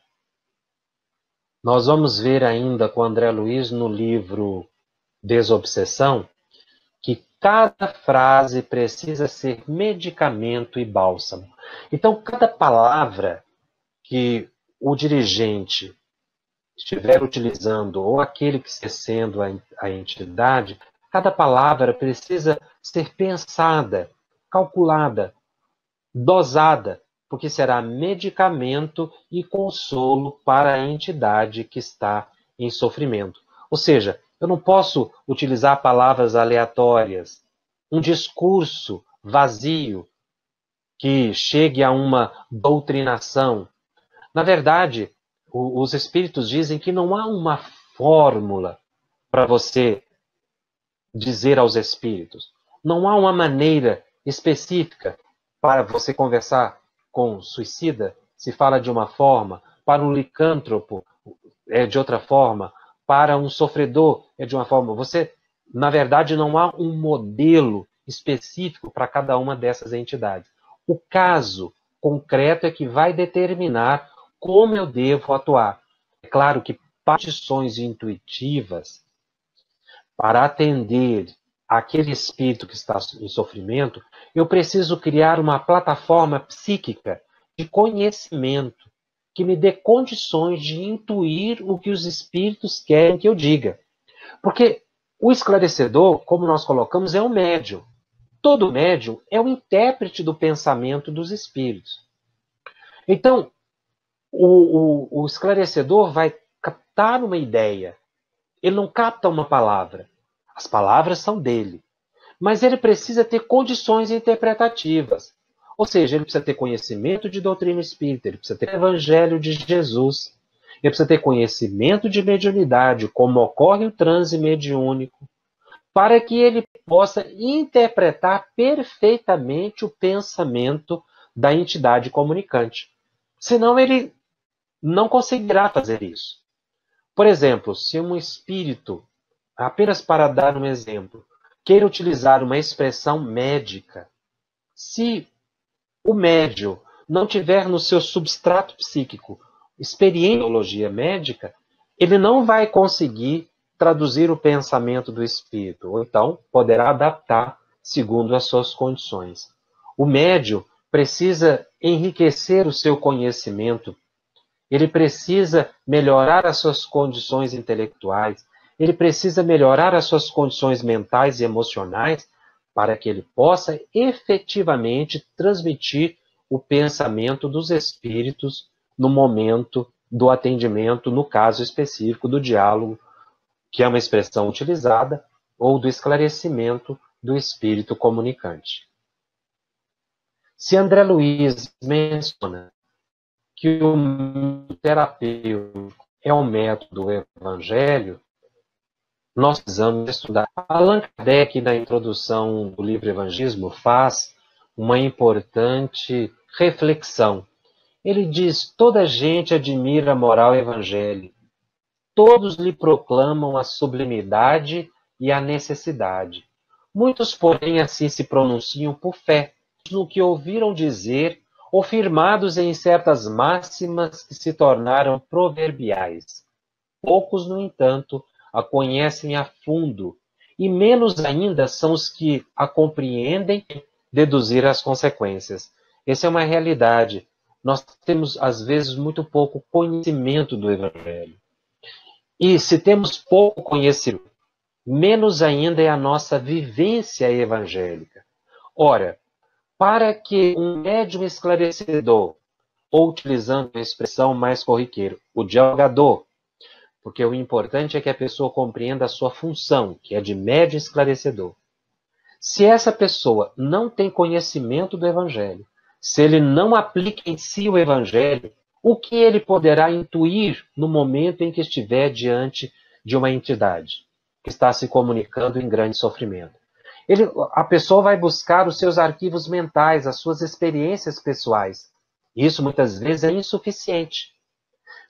nós vamos ver ainda com André Luiz no livro Desobsessão que cada frase precisa ser medicamento e bálsamo. Então, cada palavra que o dirigente estiver utilizando, ou aquele que está sendo a, entidade, cada palavra precisa ser pensada, calculada, dosada, porque será medicamento e consolo para a entidade que está em sofrimento. Ou seja, eu não posso utilizar palavras aleatórias, um discurso vazio que chegue a uma doutrinação. Na verdade, o, os espíritos dizem que não há uma fórmula para você dizer aos espíritos. Não há uma maneira específica para você conversar com um suicida. Se fala de uma forma, para um licântropo é de outra forma, para um sofredor é de uma forma. Você, na verdade, não há um modelo específico para cada uma dessas entidades. O caso concreto é que vai determinar como eu devo atuar. É claro que partições intuitivas para atender aquele espírito que está em sofrimento, eu preciso criar uma plataforma psíquica de conhecimento que me dê condições de intuir o que os espíritos querem que eu diga. Porque o esclarecedor, como nós colocamos, é um médium. Todo médium é o intérprete do pensamento dos espíritos. Então, o, o, o esclarecedor vai captar uma ideia. Ele não capta uma palavra. As palavras são dele. Mas ele precisa ter condições interpretativas. Ou seja, ele precisa ter conhecimento de doutrina espírita, ele precisa ter evangelho de Jesus, ele precisa ter conhecimento de mediunidade, como ocorre o transe mediúnico, para que ele possa interpretar perfeitamente o pensamento da entidade comunicante. Senão ele não conseguirá fazer isso. Por exemplo, se um espírito, apenas para dar um exemplo, queira utilizar uma expressão médica, se o médio não tiver no seu substrato psíquico experiência médica, ele não vai conseguir traduzir o pensamento do espírito, ou então poderá adaptar segundo as suas condições. O médio precisa enriquecer o seu conhecimento, ele precisa melhorar as suas condições intelectuais, ele precisa melhorar as suas condições mentais e emocionais para que ele possa efetivamente transmitir o pensamento dos espíritos no momento do atendimento, no caso específico do diálogo, que é uma expressão utilizada, ou do esclarecimento do espírito comunicante. Se André Luiz menciona que o terapêutico é o método do evangelho, nós precisamos estudar. Allan Kardec, na introdução do livro Evangelismo, faz uma importante reflexão. Ele diz: toda gente admira a moral evangélica, todos lhe proclamam a sublimidade e a necessidade. Muitos, porém, assim se pronunciam por fé, no que ouviram dizer ou firmados em certas máximas que se tornaram proverbiais. Poucos, no entanto, a conhecem a fundo, e menos ainda são os que a compreendem deduzir as consequências. Essa é uma realidade. Nós temos, às vezes, muito pouco conhecimento do Evangelho. E se temos pouco conhecimento, menos ainda é a nossa vivência evangélica. Ora, para que um médium esclarecedor, ou utilizando a expressão mais corriqueira, o dialogador, porque o importante é que a pessoa compreenda a sua função, que é de médio esclarecedor. Se essa pessoa não tem conhecimento do Evangelho, se ele não aplica em si o Evangelho, o que ele poderá intuir no momento em que estiver diante de uma entidade que está se comunicando em grande sofrimento? Ele, a pessoa vai buscar os seus arquivos mentais, as suas experiências pessoais. Isso muitas vezes é insuficiente.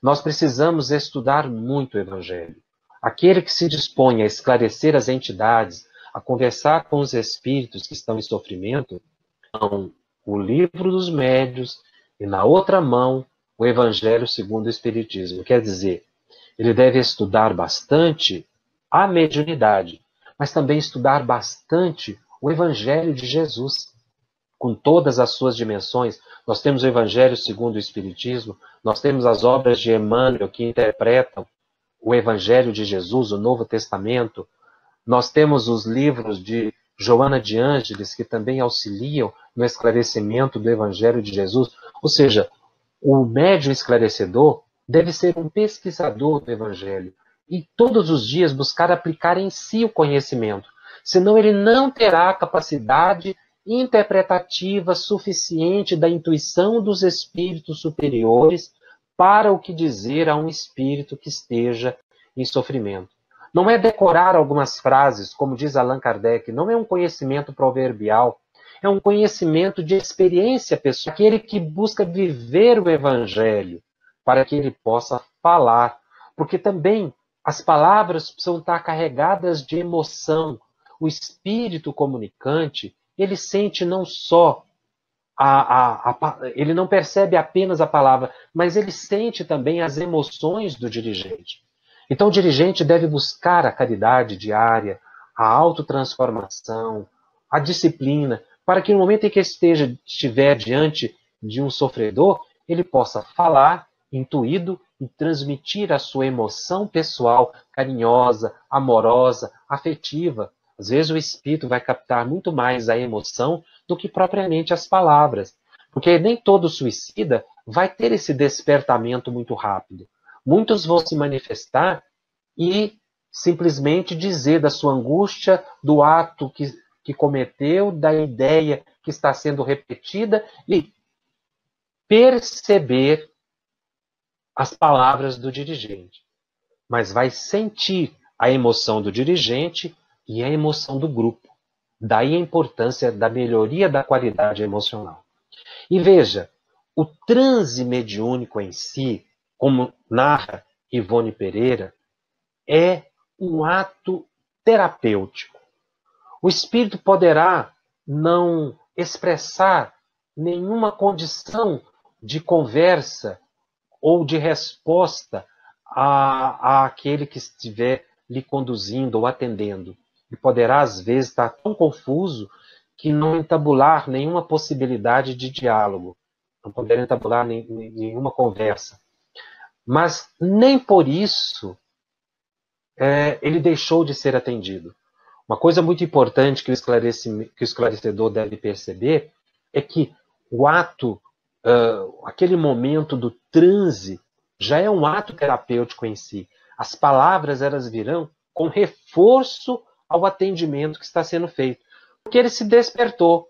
Nós precisamos estudar muito o Evangelho. Aquele que se dispõe a esclarecer as entidades, a conversar com os espíritos que estão em sofrimento, são o livro dos médios e, na outra mão, o Evangelho segundo o Espiritismo. Quer dizer, ele deve estudar bastante a mediunidade, mas também estudar bastante o Evangelho de Jesus com todas as suas dimensões. Nós temos o Evangelho segundo o Espiritismo, nós temos as obras de Emmanuel que interpretam o Evangelho de Jesus, o Novo Testamento. Nós temos os livros de Joana de Ângeles que também auxiliam no esclarecimento do Evangelho de Jesus. Ou seja, o médium esclarecedor deve ser um pesquisador do Evangelho e todos os dias buscar aplicar em si o conhecimento. Senão ele não terá capacidade interpretativa suficiente da intuição dos espíritos superiores para o que dizer a um espírito que esteja em sofrimento. Não é decorar algumas frases, como diz Allan Kardec, não é um conhecimento proverbial, é um conhecimento de experiência pessoal, aquele que busca viver o evangelho, para que ele possa falar, porque também as palavras precisam estar carregadas de emoção. O espírito comunicante, ele sente não só a, a, a, ele não percebe apenas a palavra, mas ele sente também as emoções do dirigente. Então, o dirigente deve buscar a caridade diária, a autotransformação, a disciplina, para que no momento em que esteja, estiver diante de um sofredor, ele possa falar, intuído, e transmitir a sua emoção pessoal carinhosa, amorosa, afetiva. Às vezes o espírito vai captar muito mais a emoção do que propriamente as palavras, porque nem todo suicida vai ter esse despertamento muito rápido. Muitos vão se manifestar e simplesmente dizer da sua angústia, do ato que, que cometeu, da ideia que está sendo repetida e perceber as palavras do dirigente, mas vai sentir a emoção do dirigente e a emoção do grupo. Daí a importância da melhoria da qualidade emocional. E veja, o transe mediúnico em si, como narra Ivone Pereira, é um ato terapêutico. O espírito poderá não expressar nenhuma condição de conversa ou de resposta a, a aquele que estiver lhe conduzindo ou atendendo. E poderá, às vezes, estar tão confuso que não entabular nenhuma possibilidade de diálogo, não poder entabular nenhuma conversa. Mas nem por isso é, ele deixou de ser atendido. Uma coisa muito importante que o, que o esclarecedor deve perceber é que o ato, uh, aquele momento do transe, já é um ato terapêutico em si. As palavras elas virão com reforço ao atendimento que está sendo feito, porque ele se despertou.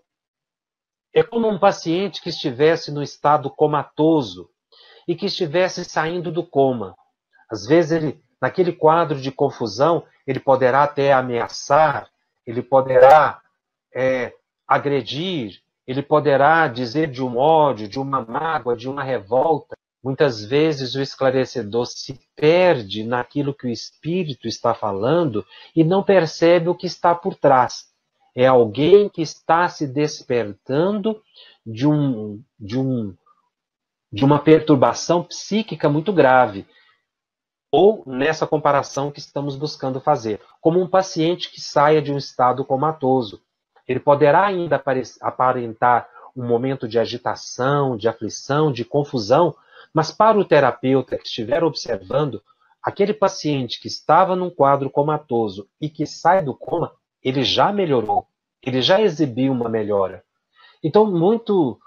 É como um paciente que estivesse no estado comatoso e que estivesse saindo do coma. Às vezes ele Naquele quadro de confusão, ele poderá até ameaçar, ele poderá é, agredir, ele poderá dizer de um ódio, de uma mágoa, de uma revolta. Muitas vezes o esclarecedor se perde naquilo que o espírito está falando e não percebe o que está por trás. É alguém que está se despertando de um, de um de uma perturbação psíquica muito grave ou nessa comparação que estamos buscando fazer, como um paciente que saia de um estado comatoso. Ele poderá ainda aparentar um momento de agitação, de aflição, de confusão, mas para o terapeuta que estiver observando, aquele paciente que estava num quadro comatoso e que sai do coma, ele já melhorou, ele já exibiu uma melhora. Então, muito,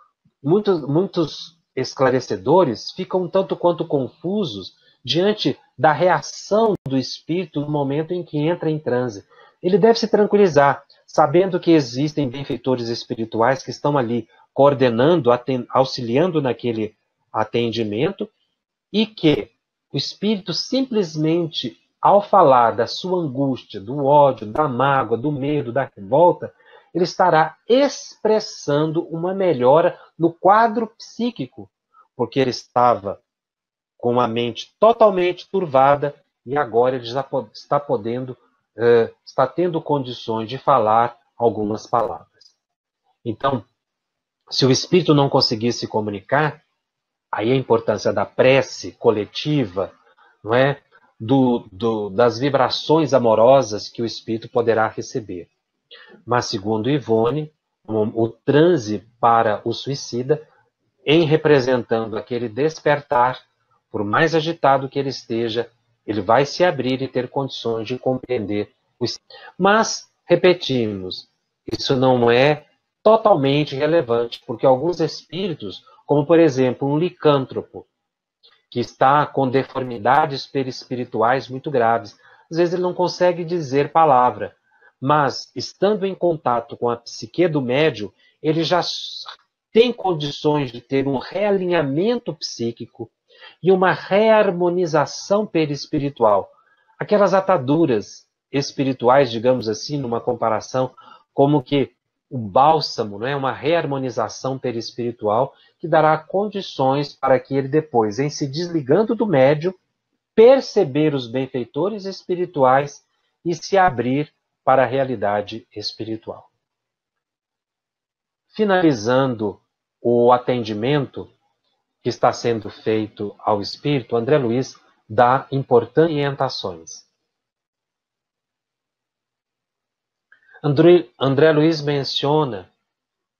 muito, muitos esclarecedores ficam um tanto quanto confusos diante da reação do espírito no momento em que entra em transe. Ele deve se tranquilizar, sabendo que existem benfeitores espirituais que estão ali coordenando, auxiliando naquele atendimento e que o espírito simplesmente ao falar da sua angústia, do ódio, da mágoa, do medo, da revolta, ele estará expressando uma melhora no quadro psíquico, porque ele estava com a mente totalmente turvada e agora ele já está podendo, uh, está tendo condições de falar algumas palavras. Então, se o espírito não conseguir se comunicar, aí a importância da prece coletiva, não é? Do, do, das vibrações amorosas que o espírito poderá receber. Mas, segundo Ivone, o, o transe para o suicida, em representando aquele despertar por mais agitado que ele esteja, ele vai se abrir e ter condições de compreender. Mas, repetimos, isso não é totalmente relevante, porque alguns espíritos, como por exemplo um licântropo, que está com deformidades perispirituais muito graves, às vezes ele não consegue dizer palavra, mas estando em contato com a psique do médio, ele já tem condições de ter um realinhamento psíquico, e uma reharmonização perispiritual. Aquelas ataduras espirituais, digamos assim, numa comparação, como que o bálsamo, não é uma reharmonização perispiritual que dará condições para que ele depois, em se desligando do médio, perceber os benfeitores espirituais e se abrir para a realidade espiritual. Finalizando o atendimento que está sendo feito ao espírito, André Luiz dá importantes orientações. André, André Luiz menciona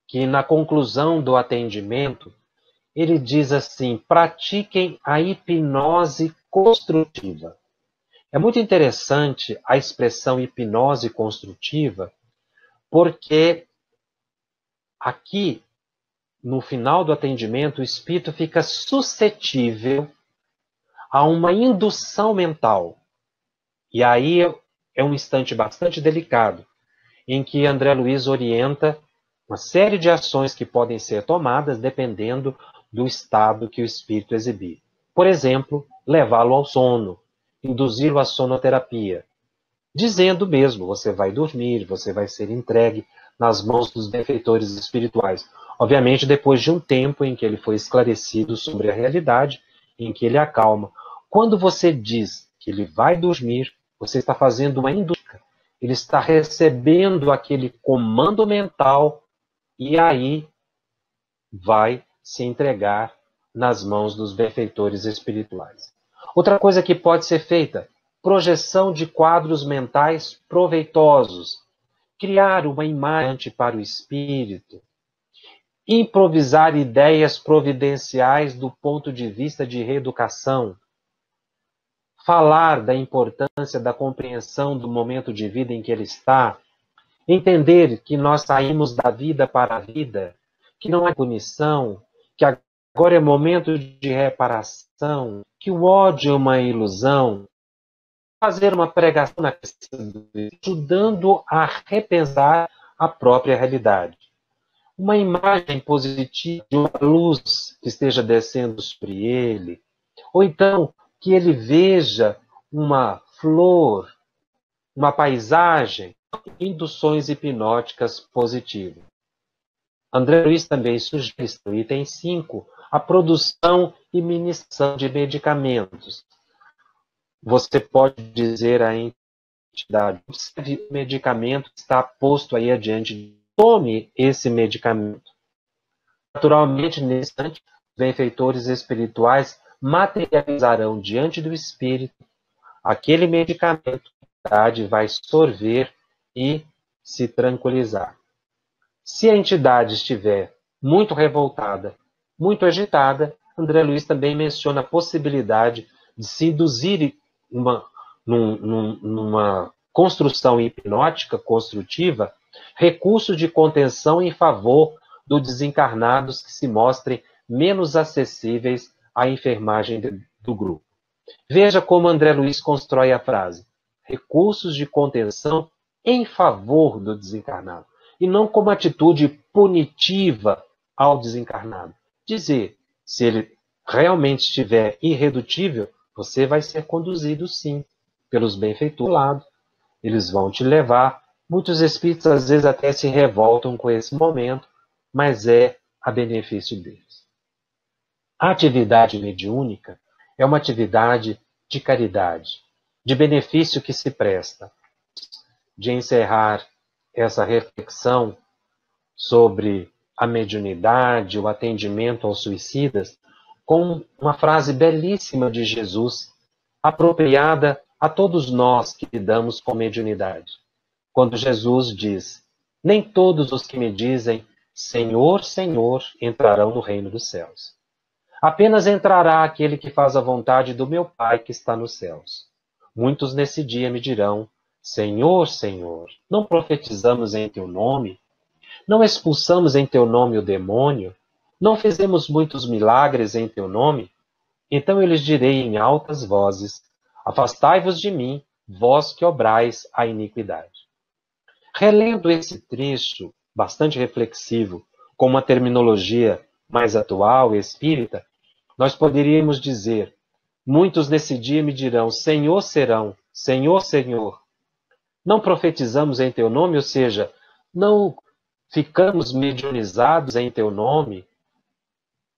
que na conclusão do atendimento, ele diz assim: pratiquem a hipnose construtiva. É muito interessante a expressão hipnose construtiva, porque aqui, no final do atendimento, o espírito fica suscetível a uma indução mental. E aí é um instante bastante delicado, em que André Luiz orienta uma série de ações que podem ser tomadas dependendo do estado que o espírito exibir. Por exemplo, levá-lo ao sono, induzi-lo à sonoterapia, dizendo mesmo: você vai dormir, você vai ser entregue nas mãos dos benfeitores espirituais. Obviamente, depois de um tempo em que ele foi esclarecido sobre a realidade, em que ele acalma. Quando você diz que ele vai dormir, você está fazendo uma indução. Ele está recebendo aquele comando mental e aí vai se entregar nas mãos dos benfeitores espirituais. Outra coisa que pode ser feita, projeção de quadros mentais proveitosos, criar uma imagem para o espírito, improvisar ideias providenciais do ponto de vista de reeducação, falar da importância da compreensão do momento de vida em que ele está, entender que nós saímos da vida para a vida, que não há punição, que agora é momento de reparação, que o ódio é uma ilusão, fazer uma pregação na ajudando a repensar a própria realidade. Uma imagem positiva de uma luz que esteja descendo sobre ele, ou então que ele veja uma flor, uma paisagem, induções hipnóticas positivas. André Luiz também sugere, no item 5, a produção e ministração de medicamentos. Você pode dizer à entidade, o medicamento está posto aí adiante, tome esse medicamento. Naturalmente, nesse instante, benfeitores espirituais materializarão diante do espírito aquele medicamento entidade vai sorver e se tranquilizar. Se a entidade estiver muito revoltada, muito agitada, André Luiz também menciona a possibilidade de se induzir uma, num, num, numa construção hipnótica construtiva recursos de contenção em favor dos desencarnados que se mostrem menos acessíveis à enfermagem do grupo. Veja como André Luiz constrói a frase: recursos de contenção em favor do desencarnado e não como atitude punitiva ao desencarnado. Dizer, se ele realmente estiver irredutível, você vai ser conduzido sim pelos benfeitores lado. Eles vão te levar. Muitos espíritos às vezes até se revoltam com esse momento, mas é a benefício deles. A atividade mediúnica é uma atividade de caridade, de benefício que se presta. De encerrar essa reflexão sobre a mediunidade, o atendimento aos suicidas, com uma frase belíssima de Jesus, apropriada a todos nós que lidamos com mediunidade. Quando Jesus diz: Nem todos os que me dizem Senhor, Senhor entrarão no reino dos céus. Apenas entrará aquele que faz a vontade do meu Pai que está nos céus. Muitos nesse dia me dirão: Senhor, Senhor, não profetizamos em teu nome? Não expulsamos em teu nome o demônio? Não fizemos muitos milagres em teu nome? Então eu lhes direi em altas vozes: Afastai-vos de mim, vós que obrais a iniquidade. Relendo esse trecho, bastante reflexivo, com uma terminologia mais atual e espírita, nós poderíamos dizer: Muitos nesse dia me dirão: Senhor serão, Senhor, Senhor, não profetizamos em teu nome, ou seja, não ficamos medionizados em teu nome,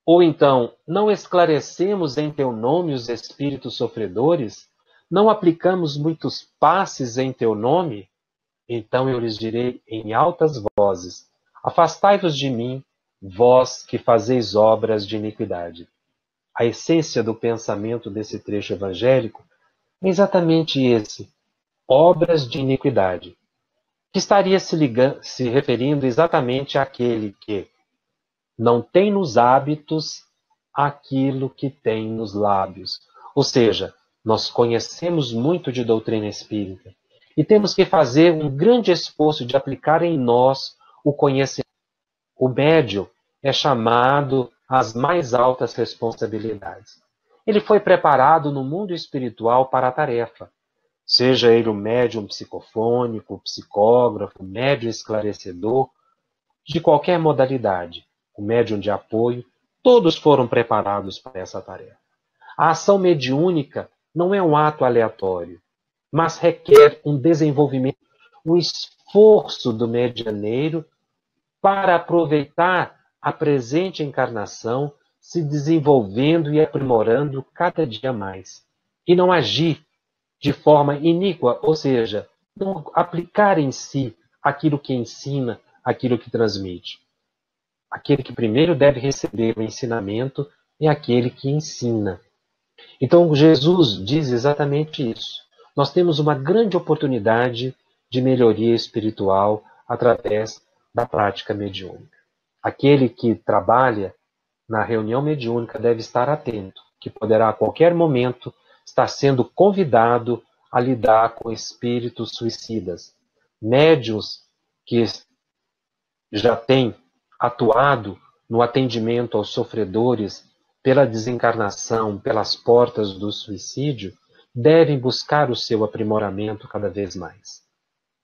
ou então não esclarecemos em teu nome os espíritos sofredores, não aplicamos muitos passes em teu nome, então eu lhes direi em altas vozes: Afastai-vos de mim, vós que fazeis obras de iniquidade. A essência do pensamento desse trecho evangélico é exatamente esse: obras de iniquidade, que estaria se, ligando, se referindo exatamente àquele que não tem nos hábitos aquilo que tem nos lábios. Ou seja, nós conhecemos muito de doutrina espírita e temos que fazer um grande esforço de aplicar em nós o conhecimento. O médium é chamado às mais altas responsabilidades. Ele foi preparado no mundo espiritual para a tarefa, seja ele o médium psicofônico, psicógrafo, médium esclarecedor, de qualquer modalidade, o médium de apoio, todos foram preparados para essa tarefa. A ação mediúnica não é um ato aleatório, mas requer um desenvolvimento, um esforço do medianeiro para aproveitar a presente encarnação se desenvolvendo e aprimorando cada dia mais. E não agir de forma iníqua, ou seja, não aplicar em si aquilo que ensina, aquilo que transmite. Aquele que primeiro deve receber o ensinamento é aquele que ensina. Então Jesus diz exatamente isso. Nós temos uma grande oportunidade de melhoria espiritual através da prática mediúnica. Aquele que trabalha na reunião mediúnica deve estar atento, que poderá a qualquer momento estar sendo convidado a lidar com espíritos suicidas. Médios que já têm atuado no atendimento aos sofredores pela desencarnação, pelas portas do suicídio, devem buscar o seu aprimoramento cada vez mais,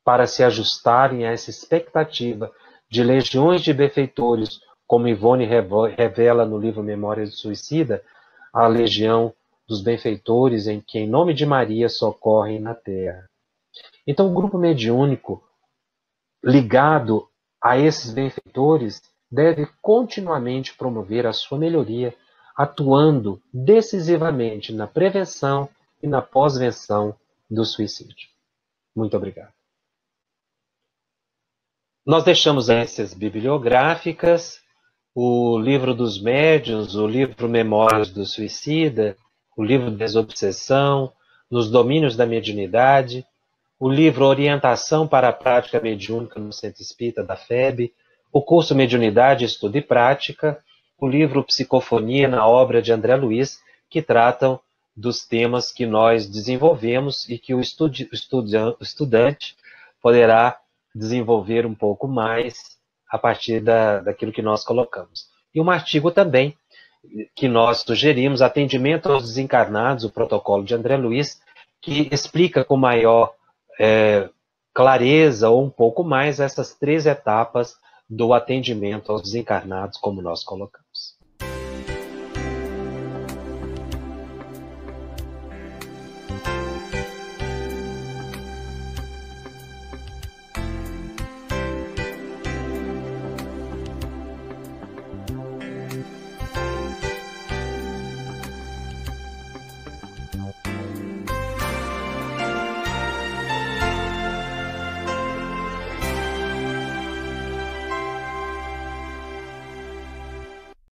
para se ajustarem a essa expectativa de legiões de benfeitores, como Ivone revela no livro Memórias do Suicida, a legião dos benfeitores em que, em nome de Maria, socorrem na terra. Então, o grupo mediúnico, ligado a esses benfeitores, deve continuamente promover a sua melhoria, atuando decisivamente na prevenção e na pós-venção do suicídio. Muito obrigado. Nós deixamos essas bibliográficas, o livro dos médiuns, o livro Memórias do Suicida, o livro Desobsessão, nos domínios da mediunidade, o livro Orientação para a Prática Mediúnica no Centro Espírita da FEB, o curso Mediunidade, Estudo e Prática, o livro Psicofonia na obra de André Luiz, que tratam dos temas que nós desenvolvemos e que o estudante poderá desenvolver um pouco mais a partir da, daquilo que nós colocamos. E um artigo também que nós sugerimos, Atendimento aos Desencarnados, o protocolo de André Luiz, que explica com maior é, clareza ou um pouco mais essas três etapas do atendimento aos desencarnados, como nós colocamos.